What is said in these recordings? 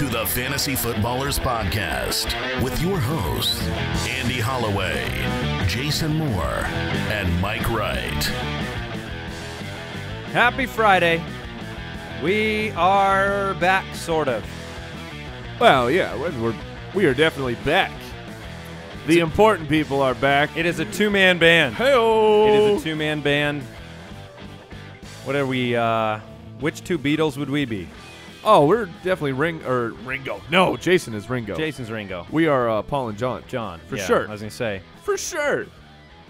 to the Fantasy Footballers Podcast with your hosts, Andy Holloway, Jason Moore, and Mike Wright. Happy Friday. We are back, sort of. Well, yeah, we're, we're we are definitely back. The important people are back. It is a two man band. Hey, It is a two man band. What are we? Uh, which two Beatles would we be? Oh, we're definitely Ring or Ringo. No, Jason is Ringo. Jason's Ringo. We are uh, Paul and John. John. For Yeah, sure. I was to say. For sure.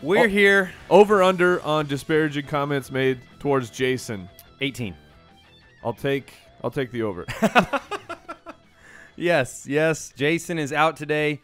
We're here. Over under on disparaging comments made towards Jason. 18. I'll take I'll take the over. Yes, yes. Jason is out today.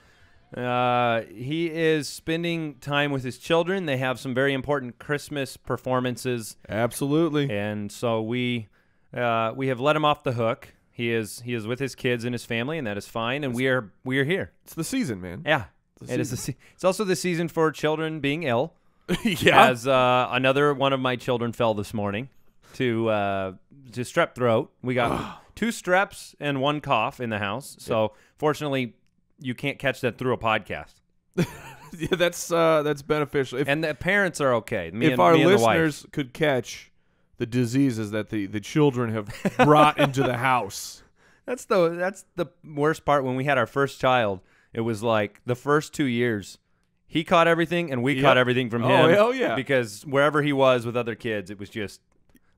Uh, he is spending time with his children. They have some very important Christmas performances. Absolutely. and so we uh, we have let him off the hook. He is he is with his kids and his family, and that is fine. And we are we are here. It's the season, man. Yeah, the it is. The se- it's also the season for children being ill. yeah. As uh, another one of my children fell this morning to uh, to strep throat. We got two streps and one cough in the house. So fortunately, you can't catch that through a podcast. yeah, that's uh, that's beneficial. If, And the parents are okay. Me if and, our me and the wife. listeners could catch the diseases that the, the children have brought into the house. That's the that's the worst part. When we had our first child, it was like the first two years, he caught everything and we Yep. caught everything from Oh, him. hell yeah. Because wherever he was with other kids, it was just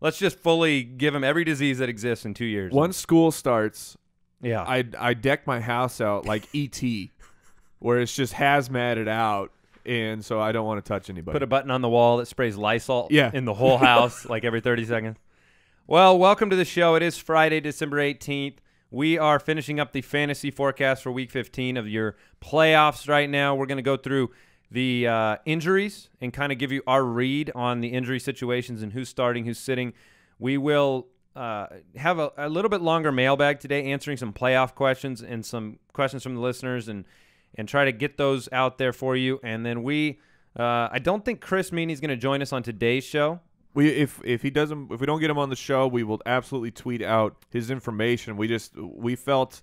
let's just fully give him every disease that exists in two years. Once school starts, yeah, I I deck my house out like ET, where it's just hazmated out, and so I don't want to touch anybody. put a button on the wall that sprays Lysol Yeah. in the whole house like every 30 seconds. Well, welcome to the show. It is Friday, December 18th. We are finishing up the fantasy forecast for week 15 of your playoffs right now. We're going to go through the uh, injuries and kind of give you our read on the injury situations and who's starting, who's sitting. We will uh, have a, a little bit longer mailbag today, answering some playoff questions and some questions from the listeners and and try to get those out there for you. And then we, uh, I don't think Chris Meaney's going to join us on today's show. we if if he doesn't if we don't get him on the show, we will absolutely tweet out his information. We just we felt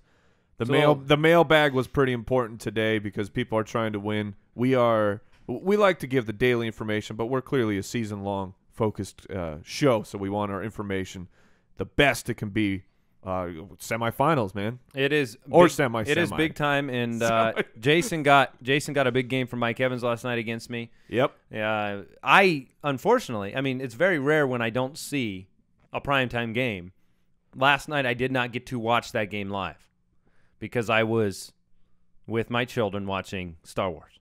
the So- mail the mailbag was pretty important today because people are trying to win. We are we like to give the daily information, but we're clearly a season long focused uh, show, so we want our information the best it can be. Uh, semifinals, man. It is Or big- semi- It is big time, and uh, Jason got Jason got a big game from Mike Evans last night against me. Yep. Yeah, I unfortunately, I mean, it's very rare when I don't see a primetime game. Last night, I did not get to watch that game live because I was with my children watching Star Wars.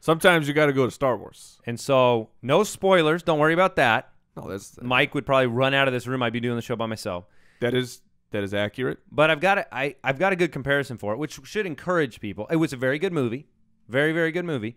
Sometimes you got to go to Star Wars. And so, no spoilers. Don't worry about that. No, that's Mike would probably run out of this room. I'd be doing the show by myself. that is that is accurate. But I've got a, I, I've got a good comparison for it, which should encourage people. It was a very good movie, very very good movie.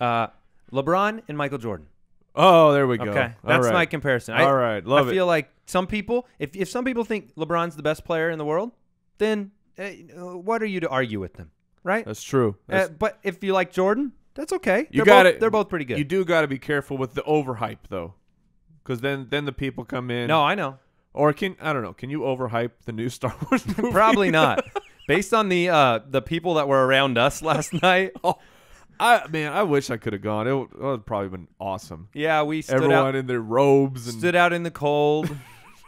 Uh, LeBron and Michael Jordan. Oh, there we go. Okay, that's right. my comparison. I, All right, love I it. feel like some people, if if some people think LeBron's the best player in the world, then uh, what are you to argue with them, right? That's true. Uh, but if you like Jordan, that's okay. you they're got both, to They're both pretty good. You do got to be careful with the overhype though, because then then the people come in. no, I know. Or can I don't know? Can you overhype the new Star Wars movie? Probably not. Based on the uh, the people that were around us last night, oh, I man, I wish I could have gone. It would, it would probably been awesome. yeah, we stood Everyone out in their robes and stood out in the cold,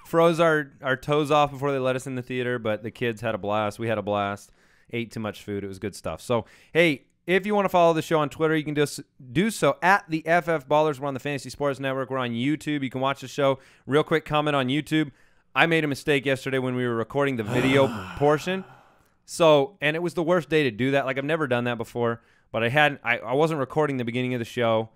froze our, our toes off before they let us in the theater, but the kids had a blast. We had a blast. Ate too much food. It was good stuff. So, hey, if you want to follow the show on Twitter, you can just do so at the FF Ballers. We're on the Fantasy Sports Network. We're on YouTube. You can watch the show. Real quick comment on YouTube. I made a mistake yesterday when we were recording the video portion. So, and it was the worst day to do that. Like I've never done that before, but I had I, I wasn't recording the beginning of the show,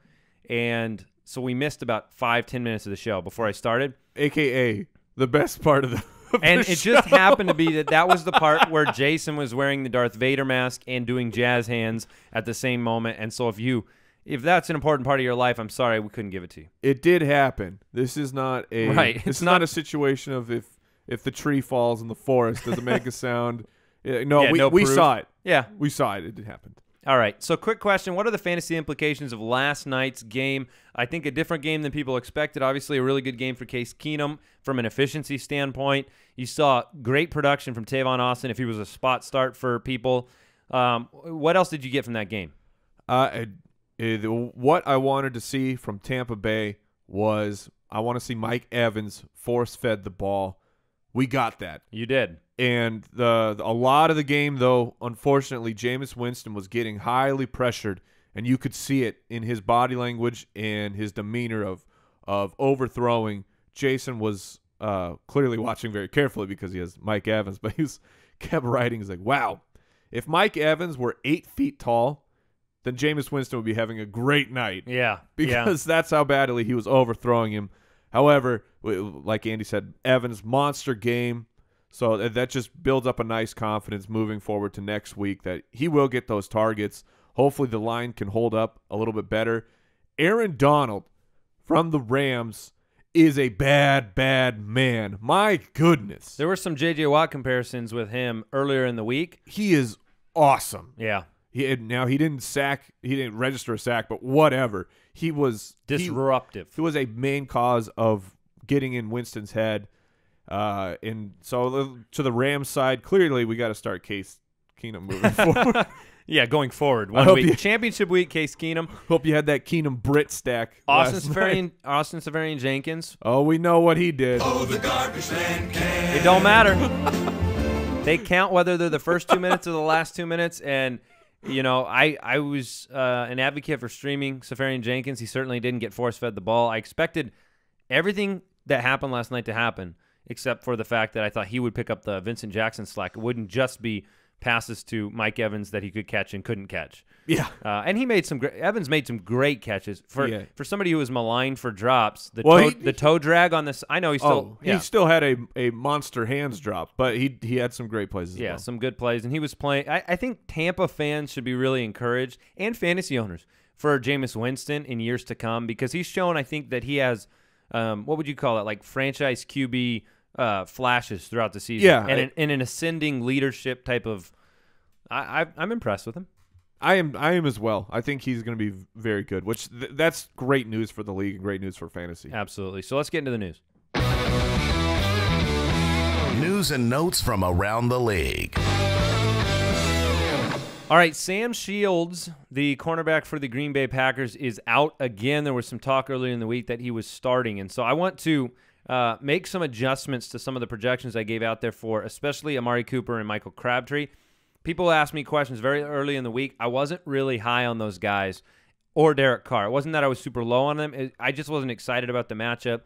and so we missed about five ten minutes of the show before I started. AKA the best part of the. Of And the it just happened to be that that was the part where Jason was wearing the Darth Vader mask and doing jazz hands at the same moment. And so if you if that's an important part of your life, I'm sorry we couldn't give it to you. It did happen. This is not a Right, it's not, not- a situation of if if the tree falls in the forest does it make a sound. Yeah, no, Yeah, we no we proof. saw it. Yeah. We saw it. It happened. All right. So, quick question: What are the fantasy implications of last night's game? I think a different game than people expected. Obviously, a really good game for Case Keenum from an efficiency standpoint. You saw great production from Tavon Austin if he was a spot start for people. Um, what else did you get from that game? Uh, it- it- what I wanted to see from Tampa Bay was I want to see Mike Evans force fed the ball. We got that. You did. And the a lot of the game, though, unfortunately, Jameis Winston was getting highly pressured, and you could see it in his body language and his demeanor of of overthrowing. Jason was uh, clearly watching very carefully because he has Mike Evans, but he's kept writing. He's like, "Wow, if Mike Evans were eight feet tall, then Jameis Winston would be having a great night." Yeah. because that's how badly he was overthrowing him. However, like Andy said, Evans monster game, so that just builds up a nice confidence moving forward to next week that he will get those targets. Hopefully, the line can hold up a little bit better. Aaron Donald from the Rams is a bad, bad man. My goodness, There were some J.J. Watt comparisons with him earlier in the week. he is awesome. Yeah. He had, now he didn't sack, he didn't register a sack, but whatever. He was he- Disruptive. He was a main cause of getting in Winston's head. Uh, and so to the Rams side, clearly we got to start Case Keenum moving forward. yeah, going forward. I One hope week. you- Championship week, Case Keenum. Hope you had that Keenum Britt stack. Austin last. Seferian, Austin Seferian-Jenkins. Oh, we know what he did. It don't matter. they count whether they're the first two minutes or the last two minutes. And you know, I I was uh, an advocate for streaming Seferian-Jenkins. He certainly didn't get force fed the ball. I expected everything that happened last night to happen, except for the fact that I thought he would pick up the Vincent Jackson slack. It wouldn't just be passes to Mike Evans that he could catch and couldn't catch. Yeah. Uh, and he made some. Great, Evans made some great catches for Yeah. for somebody who was maligned for drops. The Well, toe, he- the toe drag on this. I know he still. Oh, yeah. he still had a, a monster hands drop, but he he had some great plays as Yeah, well. some good plays, and he was playing. I, I think Tampa fans should be really encouraged, and fantasy owners for Jameis Winston in years to come because he's shown. I think that he has, um, what would you call it, like franchise QB uh, flashes throughout the season. Yeah, and I- an, and an ascending leadership type of. I, I I'm impressed with him. I am I am as well. I think he's going to be very good, which th- that's great news for the league and great news for fantasy. Absolutely. So let's get into the news. News and notes from around the league. All right, Sam Shields, the cornerback for the Green Bay Packers, is out again. There was some talk earlier in the week that he was starting, and so I want to uh, make some adjustments to some of the projections I gave out there for, especially Amari Cooper and Michael Crabtree. People asked me questions very early in the week. I wasn't really high on those guys or Derek Carr. It wasn't that I was super low on them. It- I just wasn't excited about the matchup.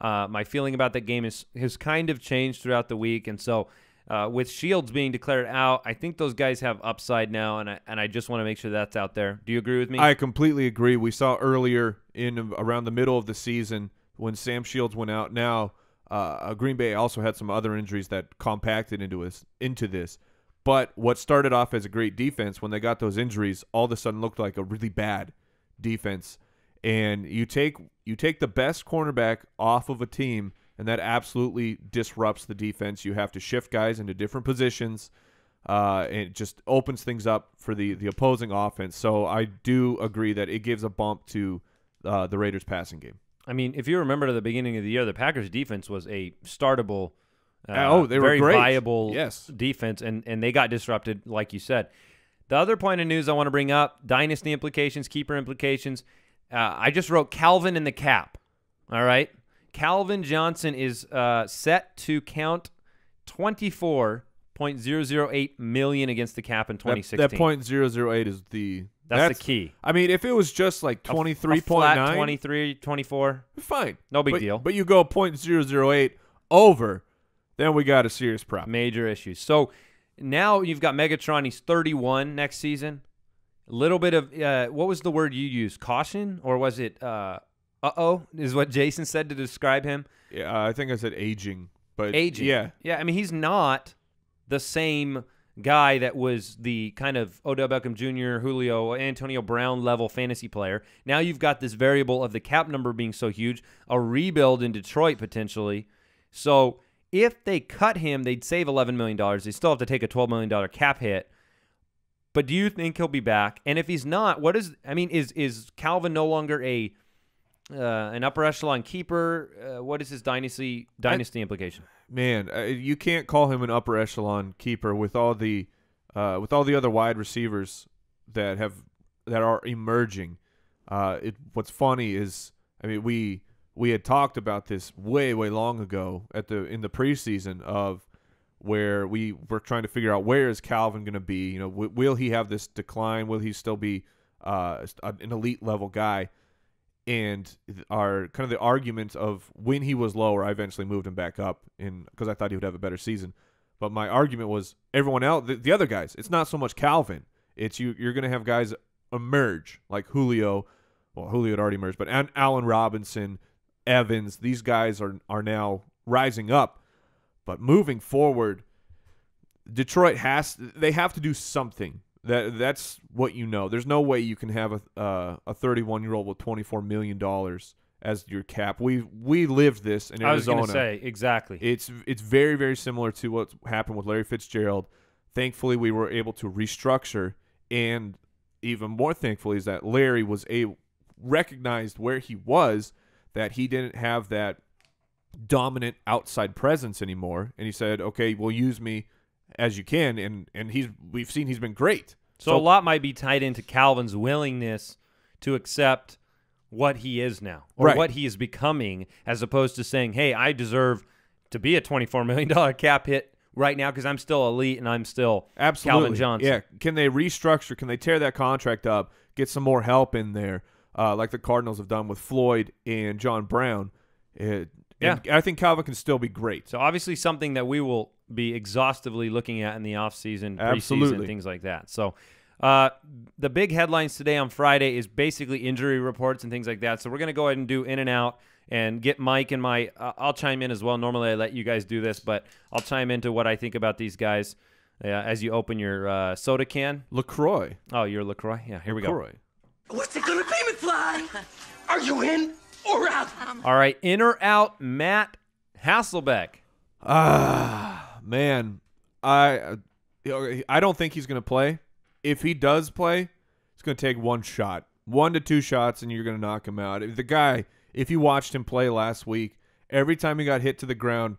Uh, my feeling about that game is has kind of changed throughout the week, and so uh, with Shields being declared out, I think those guys have upside now, and I and I just want to make sure that's out there. Do you agree with me? I completely agree. We saw earlier in around the middle of the season when Sam Shields went out. Now, uh, Green Bay also had some other injuries that compacted into us into this. But what started off as a great defense when they got those injuries, all of a sudden looked like a really bad defense. And you take you take the best cornerback off of a team, and that absolutely disrupts the defense. You have to shift guys into different positions uh, and it just opens things up for the the opposing offense. So I do agree that it gives a bump to uh, the Raiders' passing game. I mean, if you remember to the beginning of the year, the Packers' defense was a startable, uh, Oh, they were very great. viable Yes. defense, and and they got disrupted, like you said. The other point of news I want to bring up: dynasty implications, keeper implications. Uh, I just wrote Calvin in the cap. All right, Calvin Johnson is uh, set to count twenty four point zero zero eight million against the cap in That, that point zero zero eight is the That's the key. I mean, if it was just like A- a twenty three point flat nine, 23, 24. fine, No big But- deal. But you go point zero zero eight over, then we got a serious problem. major issues. So now you've got Megatron. He's 31 next season. A little bit of uh, what was the word you used? Caution, or was it uh oh? Is what Jason said to describe him. Yeah, uh, I think I said aging, but Aging. Yeah, yeah. I mean, he's not the same guy that was the kind of Odell Beckham Jr., Julio, Antonio Brown level fantasy player. Now you've got this variable of the cap number being so huge, a rebuild in Detroit potentially. So if they cut him, they'd save $11 million. They still have to take a $12 million cap hit. But do you think he'll be back? And if he's not, what is? I mean, is is Calvin no longer a uh, an upper echelon keeper? Uh, what is his dynasty dynasty implication? Man, uh, you can't call him an upper echelon keeper with all the uh, with all the other wide receivers that have that are emerging. Uh, it, what's funny is, I mean, we we had talked about this way way long ago at the in the preseason of where we were trying to figure out where is Calvin going to be. You know, w- will he have this decline? Will he still be uh, an elite level guy? And our kind of the argument of when he was lower, I eventually moved him back up in because I thought he would have a better season. But my argument was everyone else, the, the other guys. It's not so much Calvin. It's you. You're going to have guys emerge like Julio. Well, Julio had already emerged, but and Allen Robinson, Evans. These guys are are now rising up but moving forward, Detroit has they have to do something. That that's what you know. There's no way you can have a uh, a 31 year old with 24 million dollars as your cap. We we lived this in Arizona. I was going to say exactly. It's it's very very similar to what happened with Larry Fitzgerald. Thankfully, we were able to restructure, and even more thankfully is that Larry was a recognized where he was that he didn't have that dominant outside presence anymore. And he said, "Okay, we'll use me as you can." And and he's we've seen he's been great. So, so a lot might be tied into Calvin's willingness to accept what he is now or right. what he is becoming, as opposed to saying, "Hey, I deserve to be a twenty-four million dollar cap hit." Right now, because I'm still elite and I'm still Absolutely. Calvin Johnson. Yeah, can they restructure? Can they tear that contract up? Get some more help in there, uh, like the Cardinals have done with Floyd and John Brown. It, yeah. I think Calvin can still be great. So obviously something that we will be exhaustively looking at in the offseason, Absolutely. preseason, things like that. So uh, the big headlines today on Friday is basically injury reports and things like that. So we're going to go ahead and do in and out and get Mike and my. Uh, I'll chime in as well. Normally I let you guys do this, but I'll chime into what I think about these guys uh, as you open your uh, soda can. Lacroix. Oh, you're Lacroix. Yeah, here LaCroix. we go. What's it gonna be, McFly? Are you in? or out. All right, in or out, Matt Hasselbeck. Ah, man, I I don't think he's going to play. If he does play, it's going to take one shot, one to two shots, and you're going to knock him out. The guy, if you watched him play last week, every time he got hit to the ground,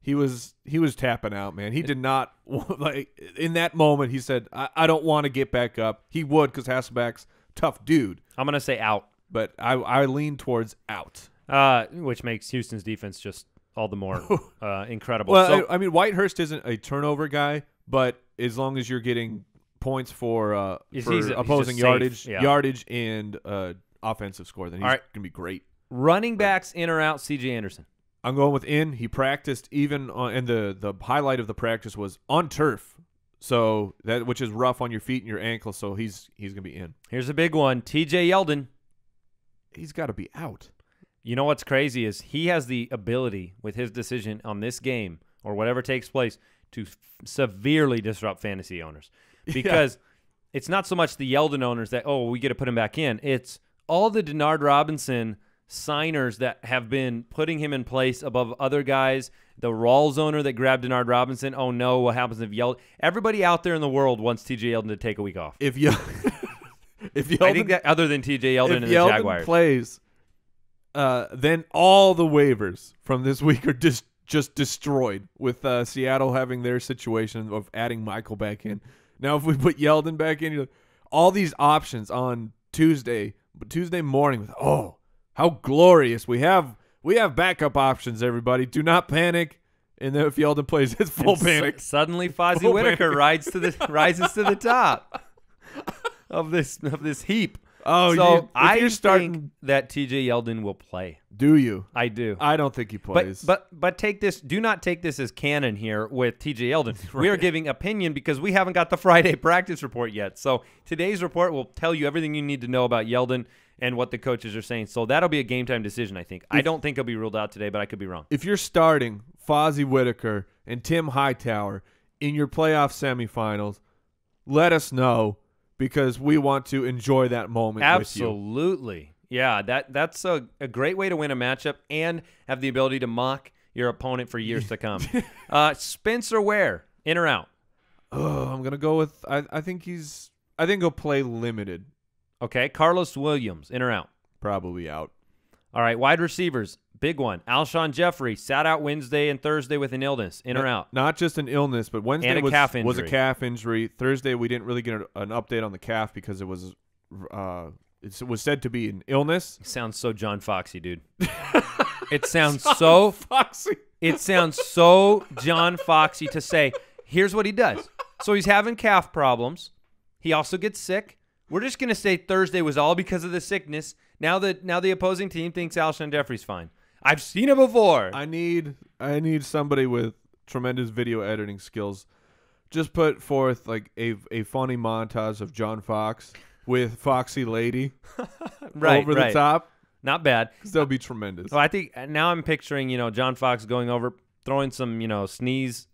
he was he was tapping out, man. He did not like in that moment. He said, "I, I don't want to get back up." He would because Hasselbeck's tough dude. I'm gonna say out but I I lean towards out, uh, which makes Houston's defense just all the more uh, incredible. Well, so, I, I, mean Whitehurst isn't a turnover guy, but as long as you're getting points for uh, for he's, opposing he's yardage, yeah. yardage and uh, offensive score, then he's right. gonna be great. Running backs in or out, C.J. Anderson. I'm going with in. He practiced even on, and the the highlight of the practice was on turf. So that which is rough on your feet and your ankles, so he's he's gonna be in. Here's a big one: T.J. Yeldon he's got to be out. You know what's crazy is he has the ability with his decision on this game or whatever takes place to f- severely disrupt fantasy owners because yeah. it's not so much the Yeldon owners that oh we get to put him back in. It's all the Denard Robinson signers that have been putting him in place above other guys. The Rawls owner that grabbed Denard Robinson. Oh no, what happens if Yeldon? Everybody out there in the world wants TJ Yeldon to take a week off. If you if Yeldon, I think that other than T.J. Yeldon and the Yeldon Jaguars plays, uh, then all the waivers from this week are just just destroyed. With uh, Seattle having their situation of adding Michael back in. Now, if we put Yeldon back in, all these options on Tuesday, Tuesday morning. With oh, how glorious we have! We have backup options. Everybody, do not panic. And then if Yeldon plays, it's full and panic. Su- suddenly, Fozzie Whitaker rides to the rises to the top of this of this heap. Oh, so you, I you're starting, think that T.J. Yeldon will play. Do you? I do. I don't think he plays. But but but take this. Do not take this as canon here with T.J. Yeldon. right. We are giving opinion because we haven't got the Friday practice report yet. So today's report will tell you everything you need to know about Yeldon and what the coaches are saying. So that'll be a game time decision. I think. If, I don't think he'll be ruled out today, but I could be wrong. If you're starting Fozzie Whitaker and Tim Hightower in your playoff semifinals, let us know because we want to enjoy that moment Absolutely. Yeah, that that's a, a great way to win a matchup and have the ability to mock your opponent for years to come. uh, Spencer Ware, in or out? Oh, I'm gonna go with. I, I think he's I think he'll play limited, Okay, Carlos Williams, in or out? probably out. All right, wide receivers, big one. Alshon Jeffery sat out Wednesday and Thursday with an illness, in or Not- out? Not just an illness, but Wednesday And a was, calf was a calf injury. Thursday we didn't really get an update on the calf because it was uh, it was said to be an illness. Sounds so John Foxy, dude. it sounds so Foxy. it sounds so John Foxy to say, here's what he does. So he's having calf problems. He also gets sick. We're just gonna say Thursday was all because of the sickness. Now that now the opposing team thinks Alshon Jeffery's fine. I've seen it before. I need I need somebody with tremendous video editing skills. Just put forth like a a funny montage of John Fox with Foxy Lady right, over right. the top. Not bad. That'll be tremendous. So I think uh, now I'm picturing, you know, John Fox going over, throwing some, you know, sneeze,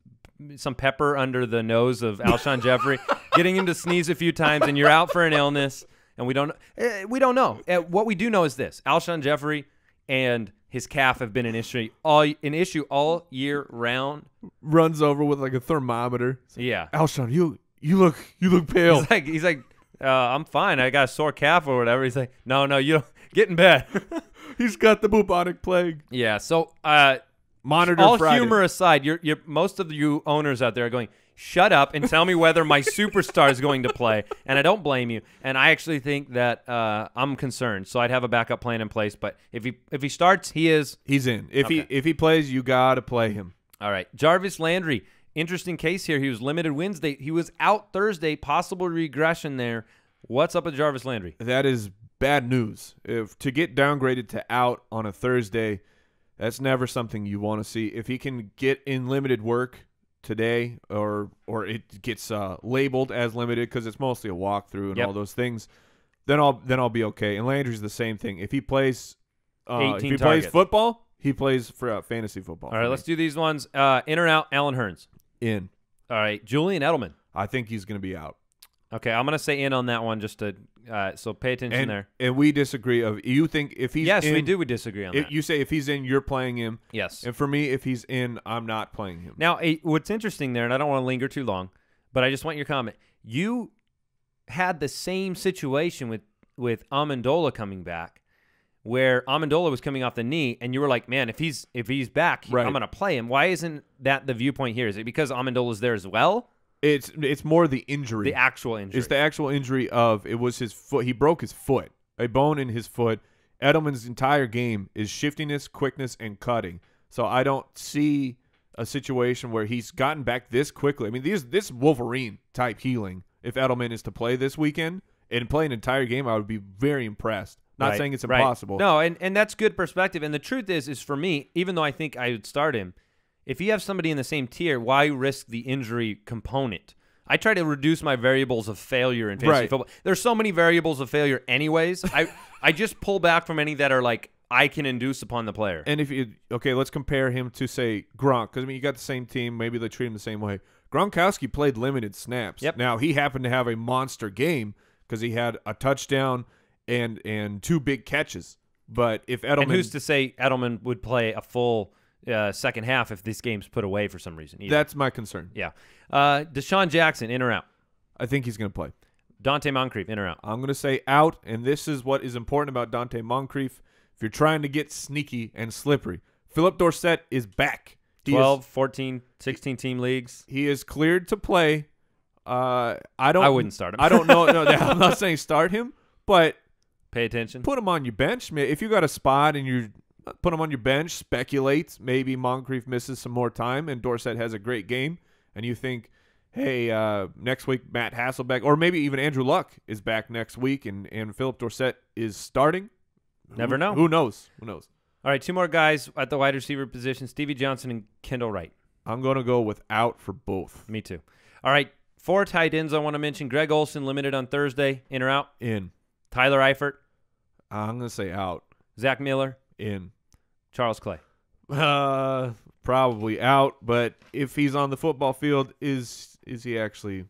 some pepper under the nose of Alshon Jeffery, getting him to sneeze a few times, and you're out for an illness, and we don't, eh, we don't know. Eh, what we do know is this: Alshon Jeffery and his calf have been an issue all an issue all year round. Runs over with like a thermometer. Yeah, Alshon, you you look you look pale. he's like, he's like, uh, I'm fine. I got a sore calf or whatever. He's like, no, no, you don't get in bed. He's got the bubonic plague. yeah. So, uh, Monitor all Friday. humor aside, you're, you're most of you owners out there are going, shut up and tell me whether my superstar is going to play. And I don't blame you. And I actually think that uh, I'm concerned. So I'd have a backup plan in place. But if he if he starts, he is He's in. If Okay. he if he plays, you gotta play him. all right. Jarvis Landry, interesting case here. He was limited Wednesday. He was out Thursday. Possible regression there. What's up with Jarvis Landry? That is bad news. If to get downgraded to out on a Thursday, that's never something you want to see. If he can get in limited work today, or or it gets uh, labeled as limited because it's mostly a walkthrough and Yep. all those things, then I'll then I'll be okay. And Landry's the same thing. If he plays, uh, if he plays football, he plays for uh, fantasy football. All right, let's do these ones. Uh, in or out, Allen Hurns. in. All right, Julian Edelman. I think he's going to be out. Okay, I'm gonna say in on that one just to uh, so pay attention And there. and we disagree. Of you think if he's Yes, in, we do. We disagree on If that. you say if he's in, you're playing him. yes. And for me, if he's in, I'm not playing him. Now, eh, what's interesting there, and I don't want to linger too long, but I just want your comment. You had the same situation with with Amendola coming back, where Amendola was coming off the knee, and you were like, "Man, if he's if he's back, Right. I'm going to play him." Why isn't that the viewpoint here? Is it because Amendola's there as well? It's it's more the injury. The actual injury. It's the actual injury of it was his foot. He broke his foot, a bone in his foot. Edelman's entire game is shiftiness, quickness, and cutting. So I don't see a situation where he's gotten back this quickly. I mean, these this Wolverine type healing. If Edelman is to play this weekend and play an entire game, I would be very impressed. Not Right, saying it's right. impossible. No, and and that's good perspective. And the truth is, is for me, even though I think I would start him, if you have somebody in the same tier, why risk the injury component? I try to reduce my variables of failure in fantasy Right. football. There's so many variables of failure, anyways. I I just pull back from any that are like I can induce upon the player. And if you okay, let's compare him to say Gronk because I mean you got the same team, maybe they treat him the same way. Gronkowski played limited snaps. Yep. Now he happened to have a monster game because he had a touchdown and and two big catches. But if Edelman, and who's to say Edelman would play a full uh, second half if this game's put away for some reason? either. that's my concern. yeah. Uh, DeSean Jackson in or out? I think he's going to play. Donte Moncrief in or out? I'm going to say out, and this is what is important about Donte Moncrief. If you're trying to get sneaky and slippery, Phillip Dorsett is back. He is- 12, 14, 16 team leagues. he is cleared to play. Uh, I don't. I wouldn't start him. I don't know. No, I'm not saying start him, but Pay attention. put him on your bench. Ma- If you got a spot and you put him on your bench, speculate. Maybe Moncrief misses some more time and Dorsett has a great game, and you think, hey, uh, next week Matt Hasselbeck, or maybe even Andrew Luck is back next week, and and Phillip Dorsett is starting. Never Who- know. Who knows? Who knows? All right, two more guys at the wide receiver position: Stevie Johnson and Kendall Wright. I'm gonna go without for both. Me too. All right, four tight ends I want to mention: Greg Olsen limited on Thursday, in or out. In. Tyler Eifert, I'm gonna say out. Zach Miller, In. Charles Clay. Uh, probably out. But if he's on the football field, is is he actually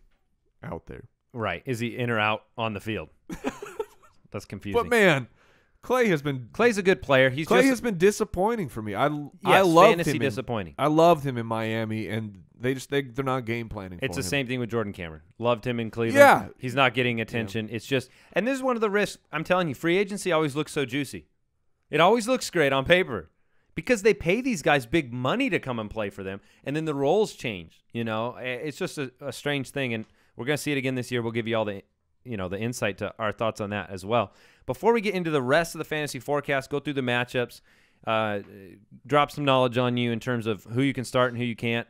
out there? Right? Is he in or out on the field? That's confusing. But man, Clay has been Clay's a good player. He's Clay just has been disappointing for me. I I Yes, loved fantasy him. in- disappointing. I loved him in Miami, and they just they they're not game planning. It's the him. same thing with Jordan Cameron. Loved him in Cleveland. Yeah. He's not getting attention. It's just, and this is one of the risks. I'm telling you, free agency always looks so juicy. It always looks great on paper because they pay these guys big money to come and play for them, and then the roles change. You know, it's just a, a strange thing, and we're gonna see it again this year. We'll give you all the, you know, the insight to our thoughts on that as well. Before we get into the rest of the fantasy forecast, go through the matchups, uh, drop some knowledge on you in terms of who you can start and who you can't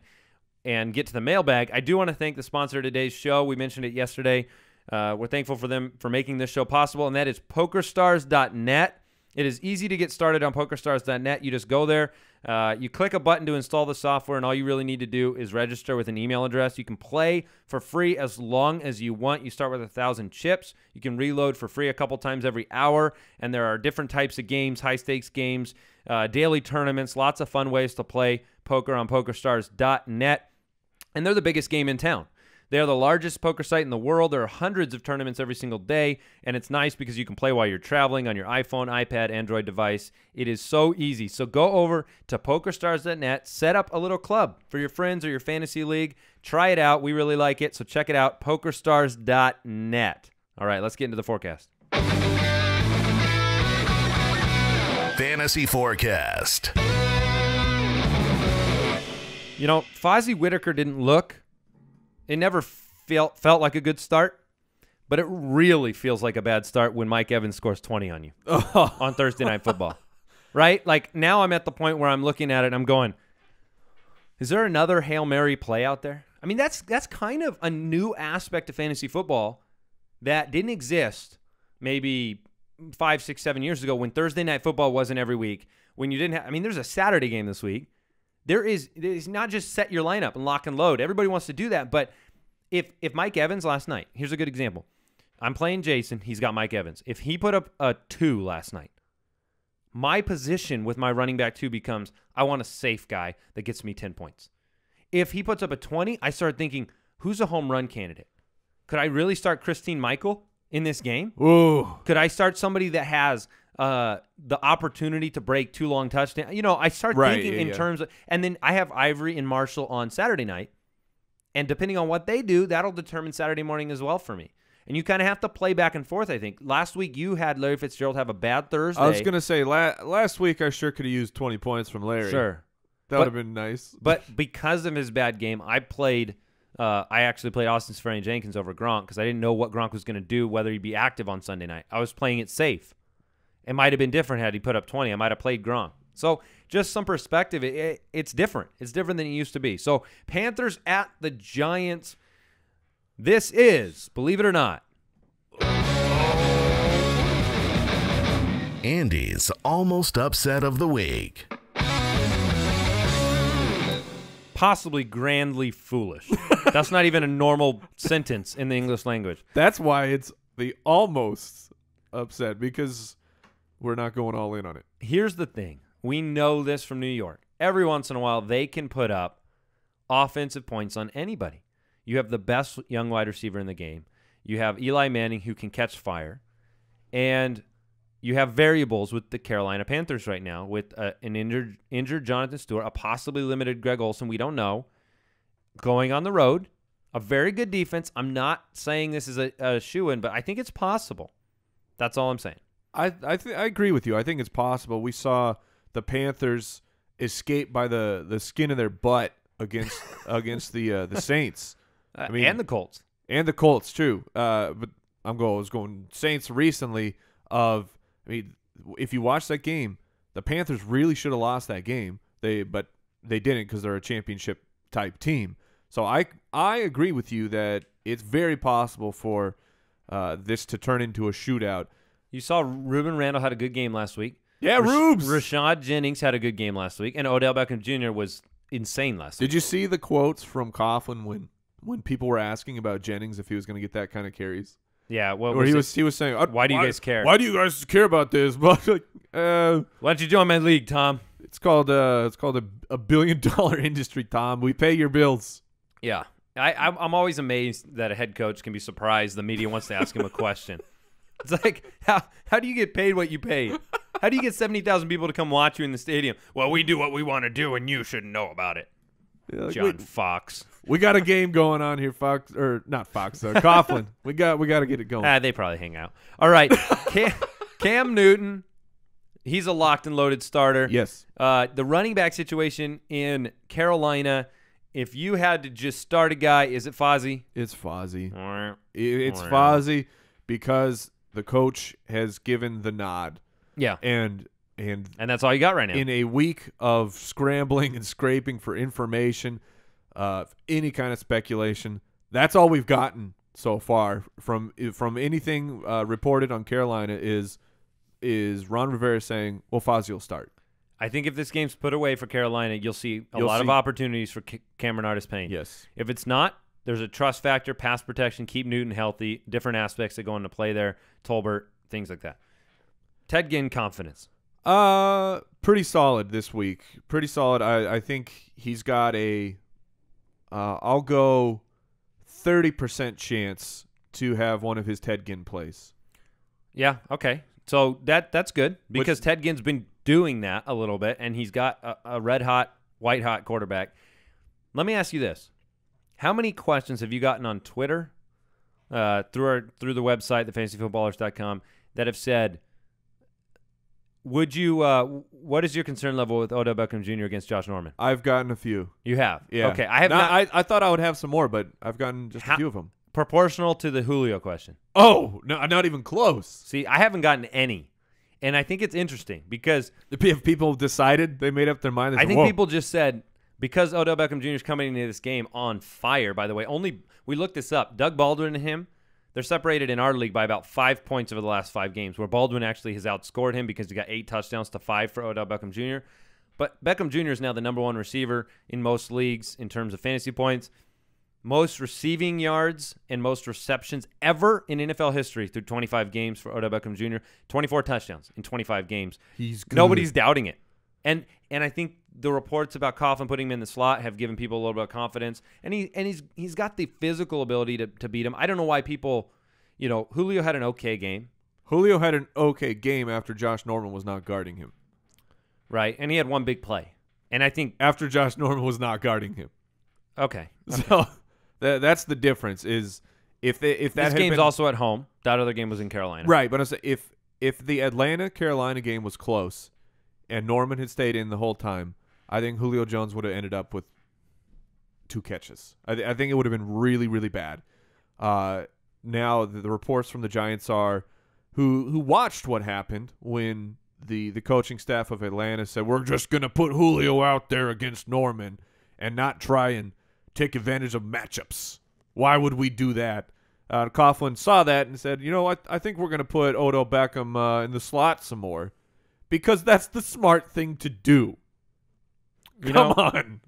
and get to the mailbag, I do want to thank the sponsor of today's show. We mentioned it yesterday. Uh, we're thankful for them for making this show possible, and that is PokerStars.net. It is easy to get started on PokerStars.net. You just go there, uh, you click a button to install the software, and all you really need to do is register with an email address. You can play for free as long as you want. You start with a thousand chips. You can reload for free a couple times every hour, and there are different types of games, high stakes games, uh, daily tournaments, lots of fun ways to play poker on PokerStars.net and they're the biggest game in town. They are the largest poker site in the world. There are hundreds of tournaments every single day, and it's nice because you can play while you're traveling on your iPhone, iPad, Android device. It is so easy. So go over to pokerstars.net, set up a little club for your friends or your fantasy league. Try it out. We really like it. So check it out, pokerstars.net. All right, let's get into the forecast. Fantasy Forecast. You know, Fozzie Whitaker didn't look. It never felt felt like a good start, but it really feels like a bad start when Mike Evans scores 20 on you on Thursday Night Football. Right? Like now I'm at the point where I'm looking at it and I'm going, is there another Hail Mary play out there? I mean, that's that's kind of a new aspect of fantasy football that didn't exist maybe five, six, seven years ago when Thursday night football wasn't every week. When you didn't have, I mean, there's a Saturday game this week. There is, it's not just set your lineup and lock and load. Everybody wants to do that, but if if Mike Evans last night, here's a good example. I'm playing Jason. He's got Mike Evans. If he put up a two last night, my position with my running back two becomes I want a safe guy that gets me 10 points. If he puts up a 20, I start thinking, who's a home run candidate? Could I really start Christine Michael in this game? Ooh, Could I start somebody that has uh, the opportunity to break two long touchdowns? You know, I start Right, thinking yeah, in yeah. terms of, and then I have Ivory and Marshall on Saturday night. And depending on what they do, that'll determine Saturday morning as well for me. And you kind of have to play back and forth, I think. Last week, you had Larry Fitzgerald have a bad Thursday. I was gonna say la- last week I sure could have used twenty points from Larry. Sure. that would have been nice. But because of his bad game, I played. Uh, I actually played Austin Seferian-Jenkins over Gronk because I didn't know what Gronk was going to do, whether he'd be active on Sunday night. I was playing it safe. It might have been different had he put up 20. I might have played Gronk. So just some perspective. It, it, it's different. It's different than it used to be. So Panthers at the Giants. This is, believe it or not, Andy's almost upset of the week. possibly grandly foolish. That's not even a normal sentence in the English language. That's why it's the almost upset because we're not going all in on it. here's the thing. We know this from New York. Every once in a while, they can put up offensive points on anybody. You have the best young wide receiver in the game. You have Eli Manning who can catch fire. And you have variables with the Carolina Panthers right now with uh, an injured injured Jonathan Stewart, a possibly limited Greg Olsen, we don't know, going on the road. A very good defense. I'm not saying this is a, a shoe in, but I think it's possible. That's all I'm saying. I I I agree with you. I think it's possible. We saw the Panthers escape by the, the skin of their butt against against the uh, the Saints Uh, mean- and the Colts. and the Colts too. Uh, but I'm going I was going Saints recently. Of I mean, if you watch that game, the Panthers really should have lost that game. They but they didn't because they're a championship type team. So I I agree with you that it's very possible for uh, this to turn into a shootout. You saw Rueben Randle had a good game last week. Yeah, Rash- Rubes. Rashad Jennings had a good game last week, and Odell Beckham Jr. was insane last week. Did you see the quotes from Coughlin when when people were asking about Jennings if he was going to get that kind of carries? Yeah, what Or was he it? was he was saying, "Uh, Why do you guys care?" Why do you guys care about this?" But like, uh, Why don't you join my league, Tom? it's called uh, it's called a, a billion dollar industry. Tom, we pay your bills. Yeah, I, I'm, I'm always amazed that a head coach can be surprised the media wants to ask him a question. It's like how how do you get paid what you paid? How do you get seventy thousand people to come watch you in the stadium? Well, we do what we want to do, and you shouldn't know about it. Yeah, like, John we, Fox. we got a game going on here, Fox or not Fox, uh, Coughlin. we got we got to get it going. Ah, they probably hang out. All right, Cam, Cam Newton. He's a locked and loaded starter. yes, Uh, the running back situation in Carolina. If you had to just start a guy, is it Fozzie? it's Fozzie. All It's Oh. Fozzie because the coach has given the nod, Yeah, and and and that's all you got right now. in a week of scrambling and scraping for information, uh, any kind of speculation, that's all we've gotten so far from from anything uh, reported on Carolina is is Ron Rivera saying, "Well, Fozzie will start." I think if this game's put away for Carolina, you'll see a You'll lot of opportunities for C- Cameron Artis Payne. Yes. If it's not, there's a trust factor, pass protection, keep Newton healthy, different aspects that go into play there, Tolbert, things like that. Ted Ginn confidence. Uh, pretty solid this week. Pretty solid. I I think he's got a. Uh, I'll go thirty percent chance to have one of his Ted Ginn plays. Yeah, okay. So that that's good Which- because Ted Ginn's been doing that a little bit, and he's got a, a red hot, white hot quarterback. Let me ask you this: How many questions have you gotten on Twitter, uh, through our through the website, thefantasyfootballers.com, that have said, "Would you? Uh, what is your concern level with Odell Beckham Jr. against Josh Norman?" I've gotten a few. You have, Yeah. Okay, I have Now, not. I, I thought I would have some more, but I've gotten just How- a few of them. proportional to the Julio question. Oh, no, not even close. See, I haven't gotten any, and I think it's interesting because If people decided they made up their mind, I think "Whoa." people just said because Odell Beckham Jr. is coming into this game on fire. By the way, only we looked this up. Doug Baldwin and him, they're separated in our league by about five points over the last five games. Where Baldwin actually has outscored him because he got eight touchdowns to five for Odell Beckham Jr. But Beckham Jr. is now the number one receiver in most leagues in terms of fantasy points. Most receiving yards and most receptions ever in NFL history through 25 games for Odell Beckham Jr. 24 touchdowns in 25 games. He's good. Nobody's doubting it. And and I think the reports about Coughlin putting him in the slot have given people a little bit of confidence. And he and he's he's got the physical ability to, to beat him. I don't know why people, you know, Julio had an okay game, Julio had an okay game after Josh Norman was not guarding him. right? And he had one big play. And I think After Josh Norman was not guarding him. okay, So that, that's the difference. Is if they, if that this game's been, also at home. That other game was in Carolina. right, but I'm saying if if the Atlanta Carolina game was close and Norman had stayed in the whole time, I think Julio Jones would have ended up with two catches. I, th- I think it would have been really really bad. Uh, now the, the reports from the Giants are who who watched what happened when the the coaching staff of Atlanta said we're just gonna put Julio out there against Norman and not try and take advantage of matchups. Why would we do that? Uh, Coughlin saw that and said, you know, I, I think we're going to put Odell Beckham uh, in the slot some more because that's the smart thing to do. You Come know, on.